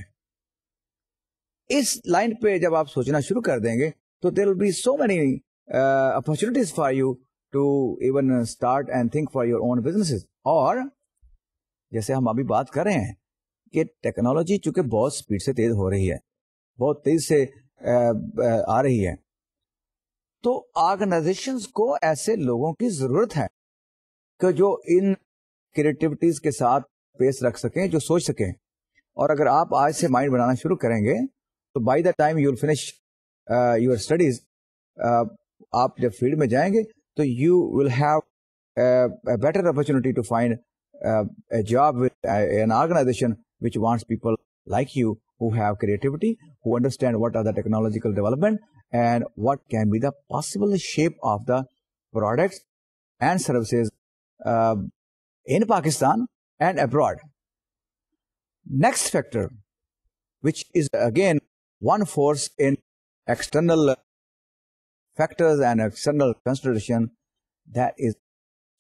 इस लाइन पे जब आप सोचना शुरू कर देंगे तो there be so many opportunities for you to even start and think for your own business और जैसे हम अभी बात कर रहे हैं कि टेक्नोलॉजी चूँकि बहुत स्पीड से तेज हो रही है, बहुत तेज से आ रही है तो ऑर्गेनाइजेशंस को ऐसे लोगों की ज़रूरत है कि जो इन क्रिएटिविटीज के साथ पेश रख सकें जो सोच सकें। और अगर आप आज से माइंड बनाना शुरू करेंगे तो by the time you finish your studies आप जब फ़ील्ड में जाएँगे तो you will have better opportunity to find a job with an organization which wants people like you who have creativity, who understand what are the and what can be the possible shape of the products and services uh, in Pakistan and abroad. Next factor, which is again one force in external factors and external consideration, that is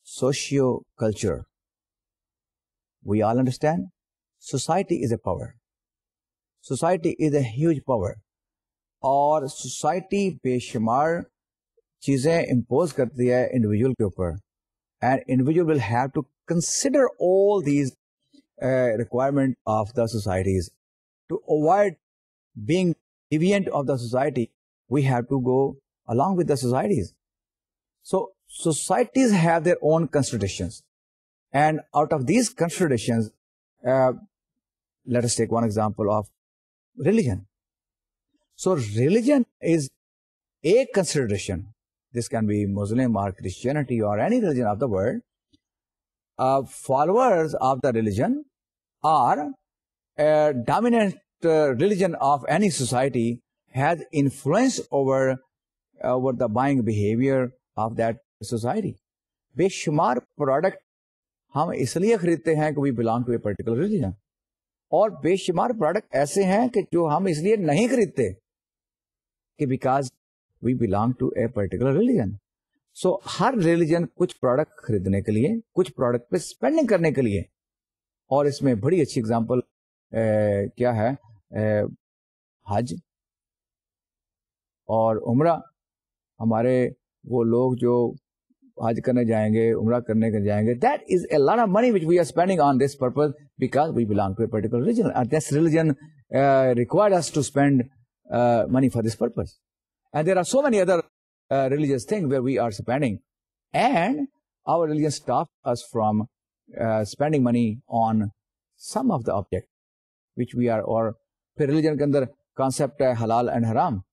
socio-culture. We all understand society is a power. Society is a huge power. और society बेशुमार चीज़ें impose करती है individual के ऊपर and individual will have to consider all these requirement of the societies to avoid being deviant of the society we have to go along with the societies so societies have their own considerations and out of these considerations uh, let us take one example of religion so religion is a consideration this can be Muslim or Christianity or any religion of the world, uh, followers of the religion are a dominant uh, religion of any society has influence over over the buying behavior of that society. बेशुमार product हम इसलिए खरीदते हैं कि we belong to a particular religion और बेशुमार product ऐसे हैं कि जो हम इसलिए नहीं खरीदते कि because we belong to a particular religion so her religion कुछ प्रोडक्ट खरीदने के लिए कुछ प्रोडक्ट पे स्पेंडिंग करने के लिए। और इसमें बड़ी अच्छी एग्ज़ाम्पल क्या है? ए, हज और उम्र। हमारे वो लोग जो हज करने जाएँगे उम्र करने के जाएँगे that is a lot of money which we are spending on this purpose because we belong to a particular religion this religion required us to spend Money for this purpose And there are so many other uh, religious things where we are spending. And our religion stops us from uh, spending money on some of the object which we are or religion के अंदर concept है halal and haram.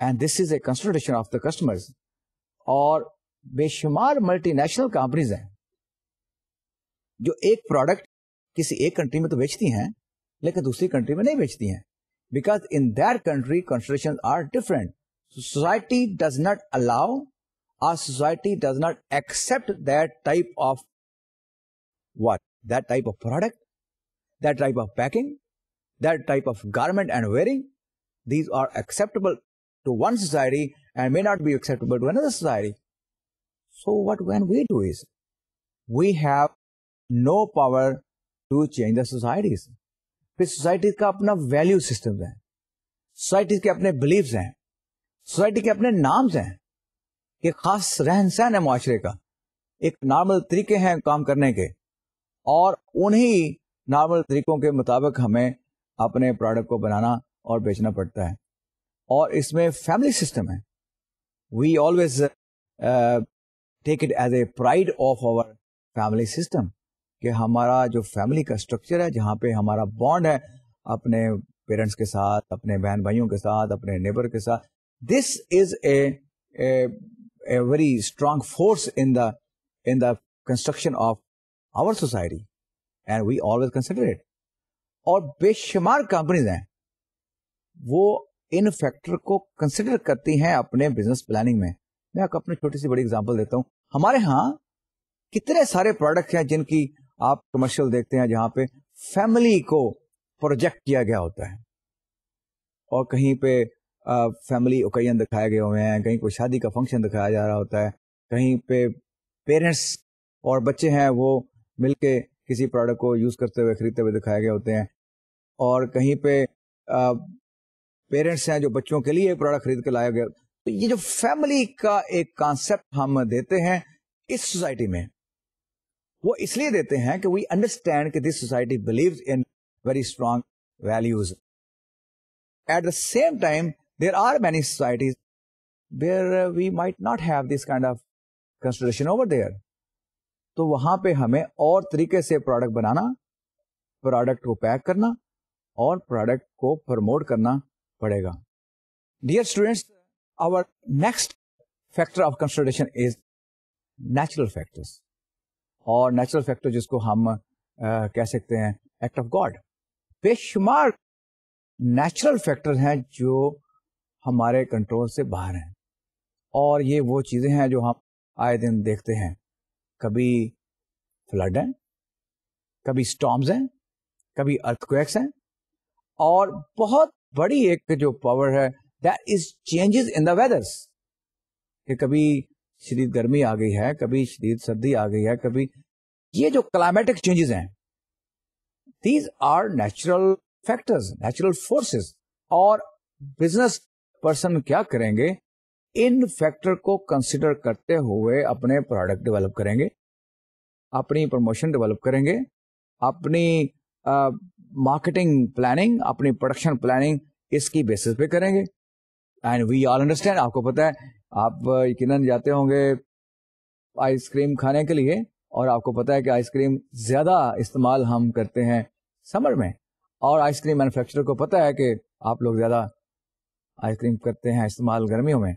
And this is a consideration of the customers. और बेशुमार multinational companies हैं जो एक product किसी एक कंट्री में तो बेचती हैं लेकिन दूसरी कंट्री में नहीं बेचती हैं because in their country considerations are different. Society does not allow our society does not accept that type of what? That type of product, that type of packing, that type of garment and wearing. These are acceptable to one society and may not be acceptable to another society. So what when we do is, we have no power to change the societies. फिर society का अपना value system है। Society के अपने beliefs हैं। Society के अपने नाम्स हैं। एक खास रहन सहन है मुआशरे का। एक नॉर्मल तरीके हैं काम करने के। और उन्हीं नॉर्मल तरीकों के मुताबिक हमें अपने प्रोडक्ट को बनाना और बेचना पड़ता है। और इसमें फैमिली सिस्टम है। We always take it as a pride of our family system कि हमारा जो फैमिली का स्ट्रक्चर है, जहाँ पे हमारा बॉन्ड है, अपने पेरेंट्स के साथ, अपने बहन भाइयों के साथ, अपने नेबर के साथ this is a very strong force in the in the construction of our society and we always consider it और बेशुमार कंपनीज़ हैं, वो इन फैक्टर को कंसिडर करती हैं अपने बिज़नेस प्लानिंग में। मैं आपको अपनी छोटी सी बड़ी एग्जांपल देता हूँ। हमारे यहाँ कितने सारे प्रोडक्ट हैं जिनकी आप कमर्शियल देखते हैं जहाँ पे फैमिली को प्रोजेक्ट किया गया होता है। और कहीं पे फैमिली ओकेजन दिखाए गए हुए हैं, कहीं कोई शादी का फ़ंक्शन दिखाया जा रहा होता है, कहीं पे पेरेंट्स और बच्चे हैं वो मिलके किसी प्रोडक्ट को यूज़ करते हुए, खरीदते हुए दिखाए गए होते हैं। और कहीं पे पेरेंट्स हैं जो बच्चों के लिए प्रोडक्ट खरीद के लाया गया। तो ये जो फैमिली का एक कॉन्सेप्ट हम देते हैं इस सोसाइटी में वो इसलिए देते हैं कि वी अंडरस्टैंड कि this society believe in very strong values at the same time there are many societies where we might not have this kind of consideration over there तो वहाँ पे हमें और तरीके से प्रोडक्ट बनाना प्रोडक्ट को पैक करना और प्रोडक्ट को प्रमोट करना पड़ेगा. Dear students our next factor of consideration is natural factors और नेचुरल फैक्टर जिसको हम आ, कह सकते हैं एक्ट ऑफ़ गॉड बेशुमार नेचुरल फैक्टर हैं जो हमारे कंट्रोल से बाहर हैं। और ये वो चीज़ें हैं जो हम आए दिन देखते हैं। कभी फ्लड है कभी स्टॉम्स हैं कभी अर्थक्वेक्स हैं और बहुत बड़ी एक जो पावर है that is changes in the weathers कि कभी शदीद गर्मी आ गई है, कभी शदीद सर्दी आ गई है, कभी ये जो क्लाइमेटिक चेंजेस हैं these are natural factors natural forces और बिज़नेस पर्सन क्या करेंगे? इन फैक्टर को कंसिडर करते हुए अपने प्रोडक्ट डेवलप करेंगे, अपनी प्रमोशन डेवलप करेंगे, अपनी मार्केटिंग प्लानिंग अपनी प्रोडक्शन प्लानिंग इसकी बेसिस पे करेंगे। एंड वी ऑल अंडरस्टैंड आपको पता है आप यकीन जाते होंगे आइसक्रीम खाने के लिए और आपको पता है कि आइसक्रीम ज़्यादा इस्तेमाल हम करते हैं समर में। और आइसक्रीम मैन्युफैक्चरर को पता है कि आप लोग ज़्यादा आइसक्रीम करते हैं इस्तेमाल गर्मियों में।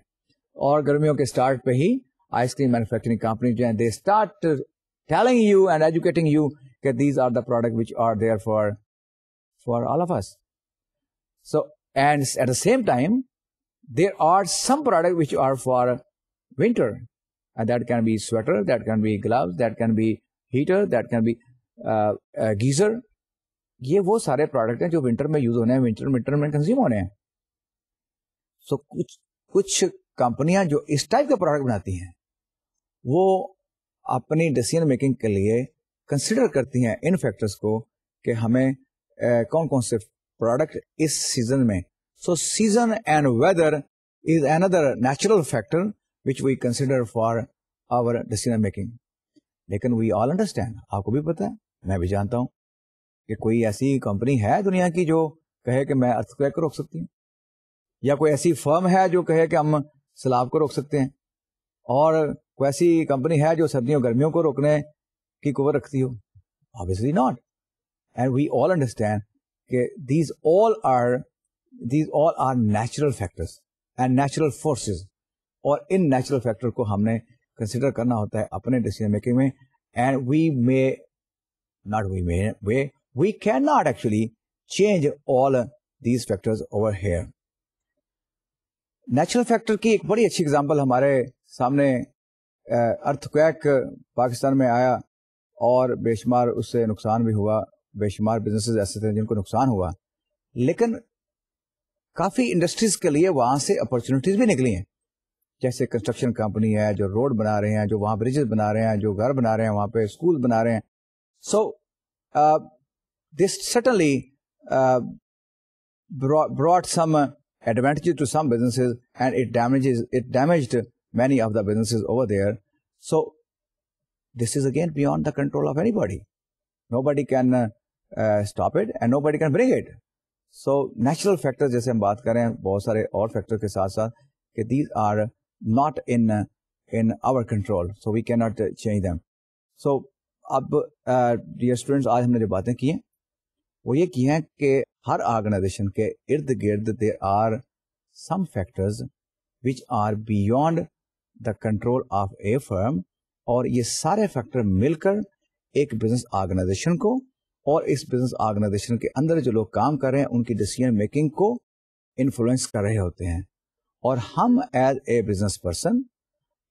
और गर्मियों के स्टार्ट पे ही आइसक्रीम मैन्युफैक्चरिंग कंपनी जो है they start telling you and educating you कि these are the product which are there for for all of us so and at the same time there are some products which are for winter and that can be sweater that can be gloves that can be heater that can be uh, uh, geyser ये वो सारे product हैं जो winter में use होने हैं winter winter में consume होने हैं सो so, कुछ कुछ कंपनियाँ जो इस टाइप के प्रोडक्ट बनाती हैं वो अपनी डिसीज़न मेकिंग के लिए कंसिडर करती हैं इन फैक्टर्स को कि हमें uh, कौन कौन से प्रोडक्ट इस सीज़न में So, season and weather is another natural factor which we consider for our decision making. लेकिन वी ऑल अंडरस्टैंड आपको भी पता है, मैं भी जानता हूँ कि कोई ऐसी कंपनी है दुनिया की जो कहे कि मैं अर्थक्वेक को रोक सकती हूँ, या कोई ऐसी फर्म है जो कहे कि हम सैलाब को रोक सकते हैं, और कोई ऐसी कंपनी है जो सर्दियों, गर्मियों को रोकने की कुवर रखती हो obviously not and we all understand कि these all are these all are natural factors and natural forces. और इन नेचुरल फैक्टर को हमने कंसिडर करना होता है अपने डिसीज़न मेकिंग में and we may not we may way we can not actually change all these factors over here natural factor की एक बड़ी अच्छी एग्जांपल हमारे सामने अर्थक्वैक पाकिस्तान में आया और बेशुमार उससे नुकसान भी हुआ। बेशुमार बिजनेसेस ऐसे थे जिनको नुकसान हुआ। लेकिन काफ़ी इंडस्ट्रीज़ के लिए वहाँ से अपॉर्चुनिटीज़ भी निकली हैं जैसे कंस्ट्रक्शन कंपनी है जो रोड बना रहे हैं जो वहाँ ब्रिजेस बना रहे हैं जो घर बना रहे हैं वहाँ पे स्कूल बना रहे हैं so this certainly businesses and it damages it damaged many of the businesses over there so this is again beyond the control of anybody nobody can uh, uh, stop it and nobody can bring it so natural factor जैसे हम बात करें बहुत सारे और factor के साथ साथ कि these are not in in our control so we can not change them so अब डियर स्टूडेंट्स आज हमने जो बातें की हैं, वो ये की हैं कि हर ऑर्गेनाइजेशन के इर्द गिर्द there are some factors which are beyond the control of a firm और ये सारे फैक्टर मिलकर एक बिज़नेस ऑर्गेनाइजेशन को और इस बिज़नेस ऑर्गेनाइजेशन के अंदर जो लोग काम कर रहे हैं, उनकी डिसीज़न मेकिंग को इन्फ्लुएंस कर रहे होते हैं। और हम एज ए बिज़नेस पर्सन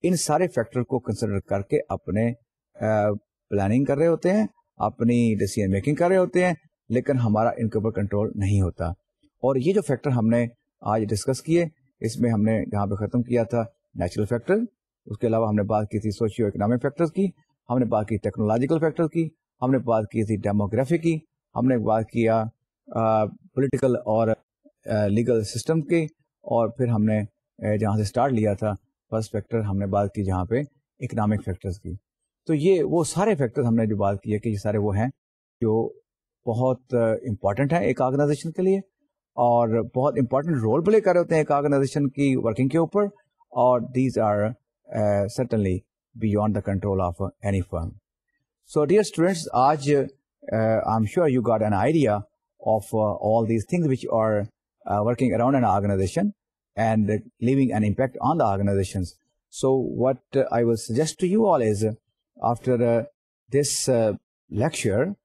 इन सारे फैक्टर को कंसिडर करके अपने प्लानिंग कर रहे होते हैं, अपनी डिसीज़न मेकिंग कर रहे होते हैं, लेकिन हमारा इनके ऊपर कंट्रोल नहीं होता। और ये जो फैक्टर हमने आज डिस्कस किए, इसमें हमने यहाँ पे ख़त्म किया था नेचुरल फैक्टर उसके अलावा हमने बात की थी सोशियो इकोनॉमिक फैक्टर्स की, हमने बात की टेक्नोलॉजिकल फैक्टर्स की हमने बात की थी डेमोग्राफी की, हमने बात किया पॉलिटिकल और लीगल सिस्टम की, और फिर हमने जहाँ से स्टार्ट लिया था फ़र्स्ट फैक्टर हमने बात की जहाँ पे इकोनॉमिक फैक्टर्स की। तो ये, वो सारे फैक्टर्स हमने जो बात की है कि ये सारे वो हैं जो बहुत इंपॉर्टेंट है एक ऑर्गेनाइजेशन के लिए और बहुत इंपॉर्टेंट रोल प्ले कर रहे होते हैं एक ऑर्गेनाइजेशन की वर्किंग के ऊपर और these are certainly beyond the control of any firm So dear students, आज uh, I'm sure you got an idea of uh, all these things which are uh, working around an organization and leaving an impact on the organizations. So what I will suggest to you all is after this lecture,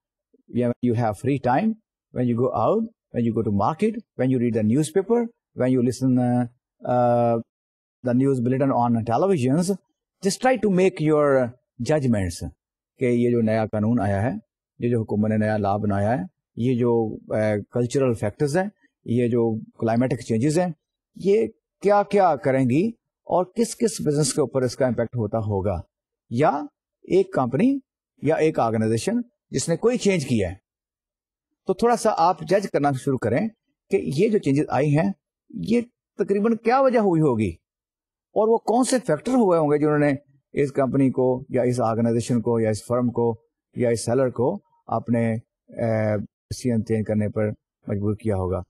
you have free time, when you go out, when you go to market, when you read the newspaper, when you listen the news bulletin on televisions, just try to make your judgments कि ये जो नया कानून आया है, ये जो हुकूमत ने नया लॉ बनाया है, ये जो कल्चरल फैक्टर्स हैं, ये जो क्लाइमेटिक चेंजेस हैं, ये क्या क्या करेंगी और किस किस बिज़नेस के ऊपर इसका इम्पैक्ट होता होगा? या एक कंपनी या एक ऑर्गेनाइजेशन जिसने कोई चेंज किया है? तो थोड़ा सा आप जज करना शुरू करें कि ये जो चेंजेस आई हैं, ये तकरीबन क्या वजह हुई होगी? और वो कौन से फैक्टर हुए होंगे जिन्होंने इस कंपनी को या इस ऑर्गेनाइजेशन को या इस फर्म को या इस सेलर को अपने डिसीज़न चेंज करने पर मजबूर किया होगा।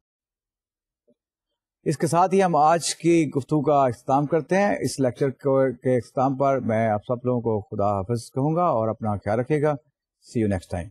इसके साथ ही हम आज की गुफ्तु का अख्ताम करते हैं। इस लेक्चर के अख्ताम पर मैं आप सब लोगों को खुदा हाफिज कहूँगा और अपना ख्याल रखेगा सी यू नेक्स्ट टाइम